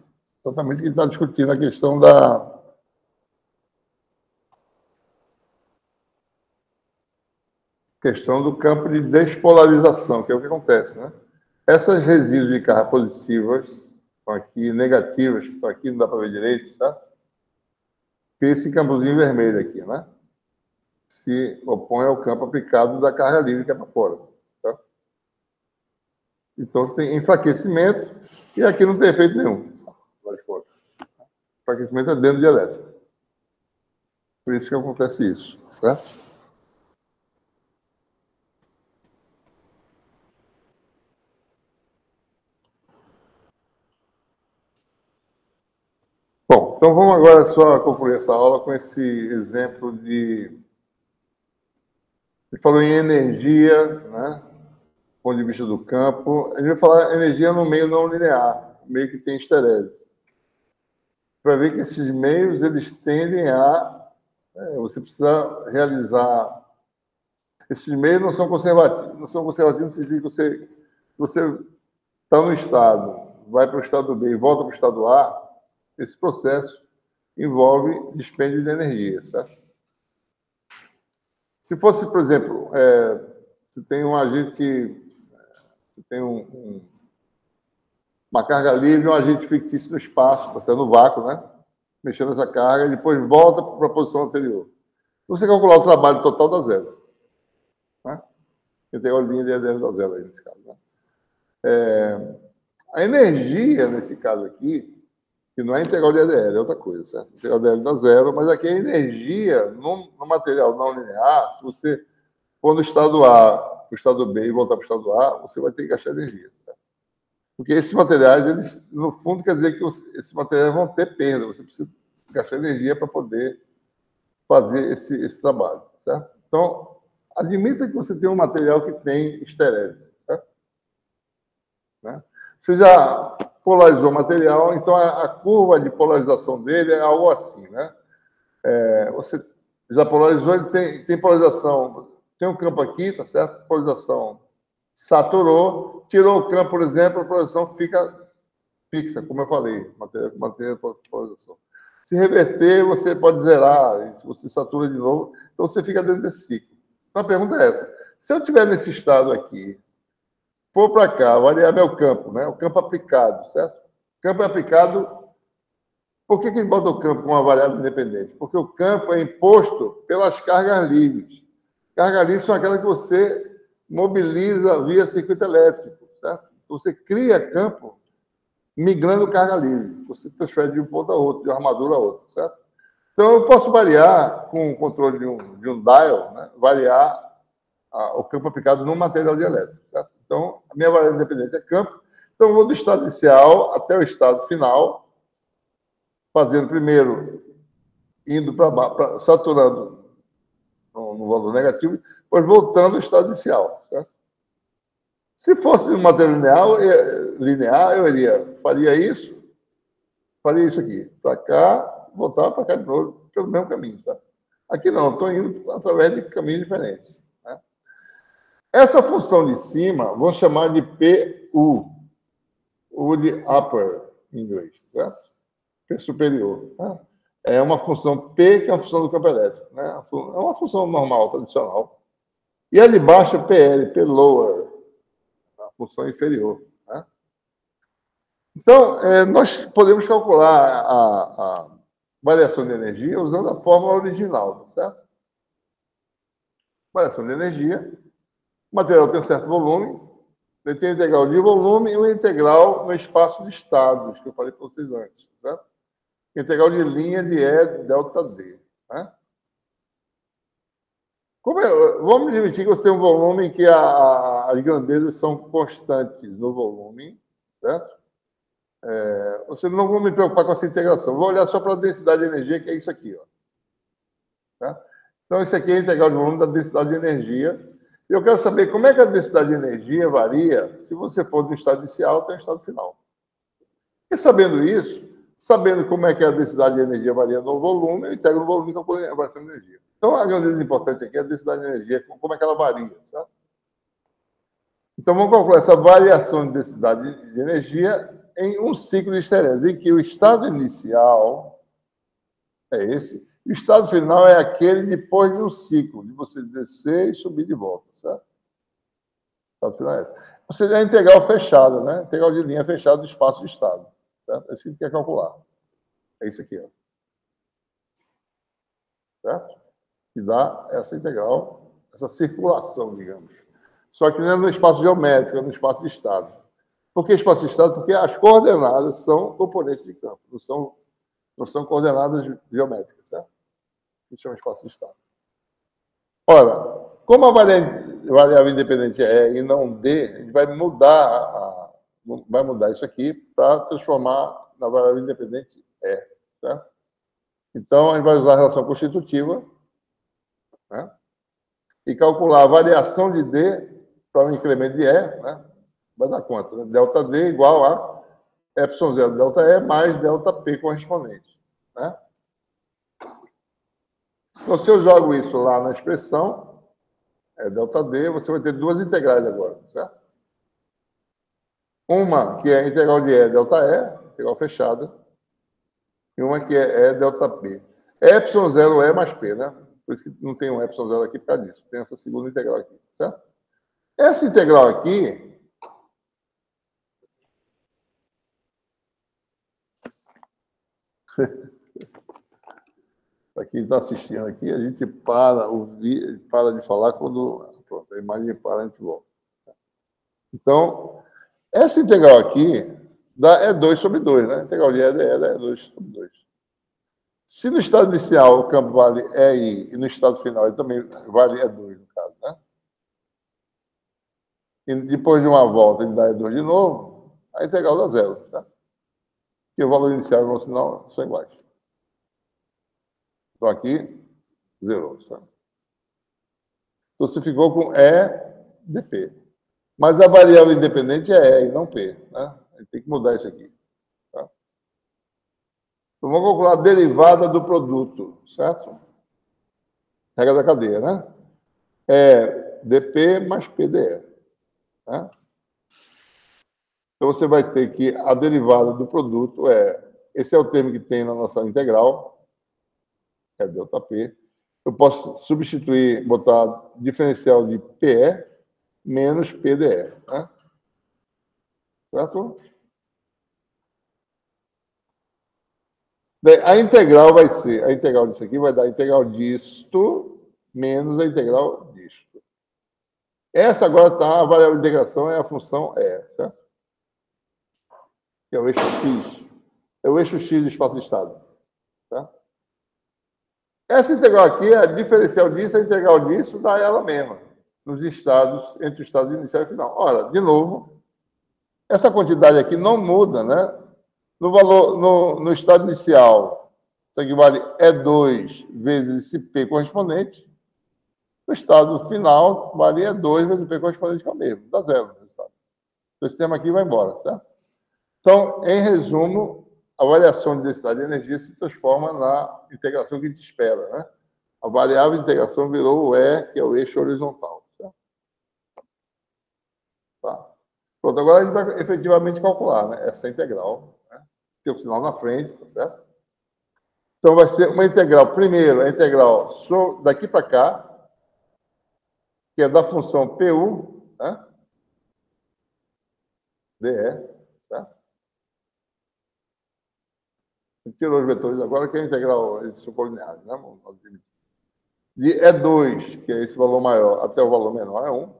Exatamente que está discutindo a questão da questão do campo de despolarização, que é o que acontece, né? Essas resíduos de carga positivas estão aqui, negativas, que estão aqui, não dá para ver direito, tá? Tem esse campozinho vermelho aqui, né? Se opõe ao campo aplicado da carga livre que é para fora. Tá? Então, tem enfraquecimento e aqui não tem efeito nenhum. Enfraquecimento é dentro de elétrico. Por isso que acontece isso, certo? Bom, então vamos agora só concluir essa aula com esse exemplo de. Ele falou em energia, né? Do ponto de vista do campo. A gente vai falar energia no meio não linear, meio que tem esterese. Vai ver que esses meios eles tendem a. É, você precisa realizar. Esses meios não são conservativos, não são conservativos sentido que você você está no estado, vai para o estado B e volta para o estado A esse processo envolve dispêndio de energia, certo? Se fosse, por exemplo, é, você tem um agente, você tem um, um, uma carga livre, um agente fictício no espaço, passando no vácuo, né? Mexendo essa carga e depois volta para a posição anterior. Você calcular o trabalho total da zero. Né? linha de ADN da zero aí nesse caso. Né? É, a energia, nesse caso aqui, que não é integral de ADL, é outra coisa, certo? Integral de ADL dá zero, mas aqui a energia no, no material não linear, se você for no estado A para o estado B e voltar para o estado A, você vai ter que gastar energia. Porque esses materiais, eles, no fundo, quer dizer que esses materiais vão ter perda, você precisa gastar energia para poder fazer esse, esse trabalho, certo? Então, admita que você tem um material que tem esterese, certo? Né? Você já polarizou o material, então a, a, curva de polarização dele é algo assim, né? É, você já polarizou, ele tem, tem polarização, tem um campo aqui, tá certo? Polarização saturou, tirou o campo, por exemplo, a polarização fica fixa, como eu falei, manter a polarização. Se reverter, você pode zerar, você satura de novo, então você fica dentro desse ciclo. Então a pergunta é essa: se eu estiver nesse estado aqui, for para cá, variar meu campo, né? o campo aplicado, certo? Campo aplicado, por que, que ele bota o campo com uma variável independente? Porque o campo é imposto pelas cargas livres. Cargas livres são aquelas que você mobiliza via circuito elétrico, certo? Você cria campo migrando carga livre. Você transfere de um ponto a outro, de uma armadura a outra, certo? Então, eu posso variar, com o controle de um, de um dial, né? variar a, o campo aplicado no material de elétrico, certo? Então, a minha variável independente é campo. Então, eu vou do estado inicial até o estado final, fazendo primeiro, indo para baixo, saturando no, no, valor negativo, depois voltando ao estado inicial. Certo? Se fosse um material linear, eu, linear, eu iria, faria isso, faria isso aqui, para cá, voltar para cá de novo, pelo mesmo caminho. Certo? Aqui não, estou indo através de caminhos diferentes. Essa função de cima, vamos chamar de PU, U de upper em inglês, certo? P superior. Né? É uma função P, que é uma função do campo elétrico. Né? É uma função normal, tradicional. E a de baixo, PL, P lower, a função inferior. Né? Então, é, nós podemos calcular a, a, variação de energia usando a fórmula original, tá certo? Variação de energia o material tem um certo volume, ele tem integral de volume e uma integral no espaço de estados, que eu falei para vocês antes, certo? Integral de linha de E delta D. Né? É, vamos admitir que você tem um volume que a, a, as grandezas são constantes no volume, certo? É, você não vou me preocupar com essa integração. Vou olhar só para a densidade de energia, que é isso aqui. Ó. Tá? Então, isso aqui é a integral de volume da densidade de energia Eu quero saber como é que a densidade de energia varia se você for do estado inicial até o estado final. E sabendo isso, sabendo como é que a densidade de energia varia no volume, eu integro o volume com a variação de energia. Então, a grandeza importante aqui é a densidade de energia, como é que ela varia, certo? Então, vamos calcular essa variação de densidade de energia em um ciclo de esterese, em que o estado inicial é esse, o estado final é aquele depois de um ciclo, de você descer e subir de volta, certo? O estado final é esse. Ou seja, a integral fechada, né? Integral de linha fechada do espaço de estado. Certo? É isso que a gente quer calcular. É isso aqui, ó. Certo? Que dá essa integral, essa circulação, digamos. Só que não é no espaço geométrico, é no espaço de estado. Por que espaço de estado? Porque as coordenadas são componentes de campo, não são, não são coordenadas geométricas, certo? Isso chama espaço de estado. Ora, como a variável independente é E e não D, a gente vai mudar, a, vai mudar isso aqui para transformar na variável independente E. Certo? Então, a gente vai usar a relação constitutiva né? e calcular a variação de D para o incremento de E, né? vai dar conta. Né? Delta D igual a epsilon zero delta E mais delta P correspondente. Né? Então, se eu jogo isso lá na expressão, é delta D, você vai ter duas integrais agora, certo? Uma que é a integral de E delta E, integral fechada, e uma que é E delta P. Epsilon zero E mais P, né? Por isso que não tem um epsilon zero aqui por causa disso. Tem essa segunda integral aqui, certo? Essa integral aqui Para quem está assistindo aqui, a gente para, ouvir, para de falar quando pronto, a imagem para, a gente volta. Então, essa integral aqui dá, é 2 sobre 2, né? A integral de E L é 2 sobre 2. Se no estado inicial o campo vale E e no estado final ele também vale E2, no caso, né? E depois de uma volta ele dá E2 de novo, a integral dá zero, tá? Porque o valor inicial e o valor final são iguais. Então aqui, zerou. Tá? Então você ficou com E de P. Mas a variável independente é E e não P. Né? Gente tem que mudar isso aqui. Então vamos calcular a derivada do produto, certo? Regra da cadeia, né? É dp mais pdE. Tá? Então você vai ter que a derivada do produto é. Esse é o termo que tem na nossa integral, é delta P. Eu posso substituir, botar diferencial de PE menos PDE. Né? Certo? A integral vai ser, a integral disso aqui vai dar a integral disto menos a integral disto. Essa agora está, a variável de integração é a função E, certo? Que é o eixo x. É o eixo x do espaço-estado. Tá? Essa integral aqui, a diferencial disso, a integral disso, dá ela mesma, nos estados, entre o estado inicial e final. Ora, de novo, essa quantidade aqui não muda, né? No valor, no, no estado inicial, isso aqui vale E2 vezes esse P correspondente. No estado final, vale E2 vezes o P correspondente, que é o mesmo, dá zero. Então, esse termo aqui vai embora, certo? Então, em resumo, a variação de densidade de energia se transforma na integração que a gente espera. Né? A variável de integração virou o E, que é o eixo horizontal. Tá? Tá. Pronto, agora a gente vai efetivamente calcular né? essa integral. O sinal na frente, tá certo? Então, vai ser uma integral, primeiro, a integral daqui para cá, que é da função PU, né? DE, tirou os vetores agora, que é integral, eles né? De E2, que é esse valor maior, até o valor menor é 1,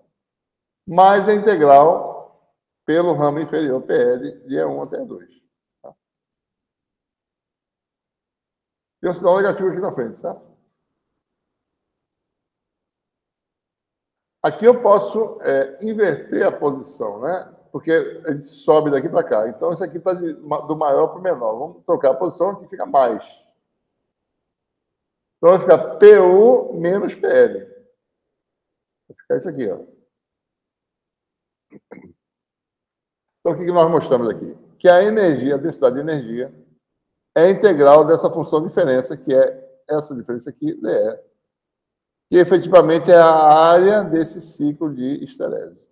mais a integral pelo ramo inferior PL de E1 até E2. Tá? Tem um sinal negativo aqui na frente, tá? Aqui eu posso é, inverter a posição, né? porque a gente sobe daqui para cá. Então, isso aqui está do maior para o menor. Vamos trocar a posição que fica mais. Então, vai ficar PU menos PL. Vai É isso aqui, ó. Então, o que nós mostramos aqui? Que a energia, a densidade de energia, é integral dessa função de diferença, que é essa diferença aqui, dE, que efetivamente é a área desse ciclo de esterese.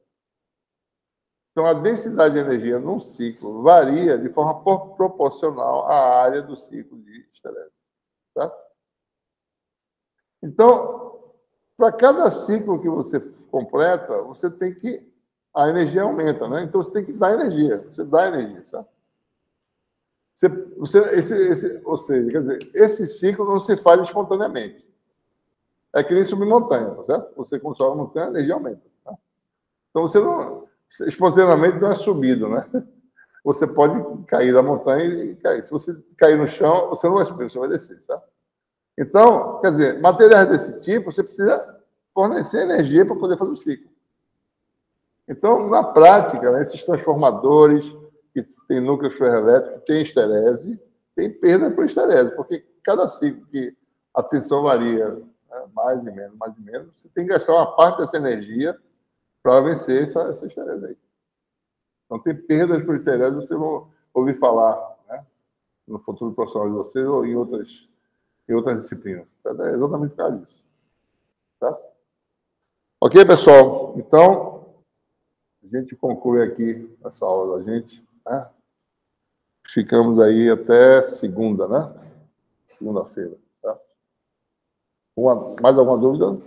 Então, a densidade de energia num ciclo varia de forma proporcional à área do ciclo de esterese. Tá? Então, para cada ciclo que você completa, você tem que. A energia aumenta, né? Então você tem que dar energia. Você dá energia, sabe? Você, você, esse, esse, ou seja, quer dizer, esse ciclo não se faz espontaneamente. É que nem subir montanha, tá certo? Você sobe a montanha, a energia aumenta. Tá? Então você não. Espontaneamente não é subido, né? Você pode cair da montanha e cair. Se você cair no chão, você não vai subir, você vai descer, tá? Então, quer dizer, materiais desse tipo, você precisa fornecer energia para poder fazer o ciclo. Então, na prática, né, esses transformadores que têm núcleos ferroelétricos, têm esterese, tem perda por esterese, porque cada ciclo que a tensão varia né, mais e menos, mais e menos, você tem que gastar uma parte dessa energia para vencer essa, essa esterese aí. Então, tem perdas por esterese, vocês vão ouvir falar né, no futuro profissional de vocês ou em outras, em outras disciplinas. É exatamente por causa disso. Tá? Ok, pessoal? Então, a gente conclui aqui essa aula da gente. Né? Ficamos aí até segunda, né? Segunda-feira. Tá? Uma, mais alguma dúvida?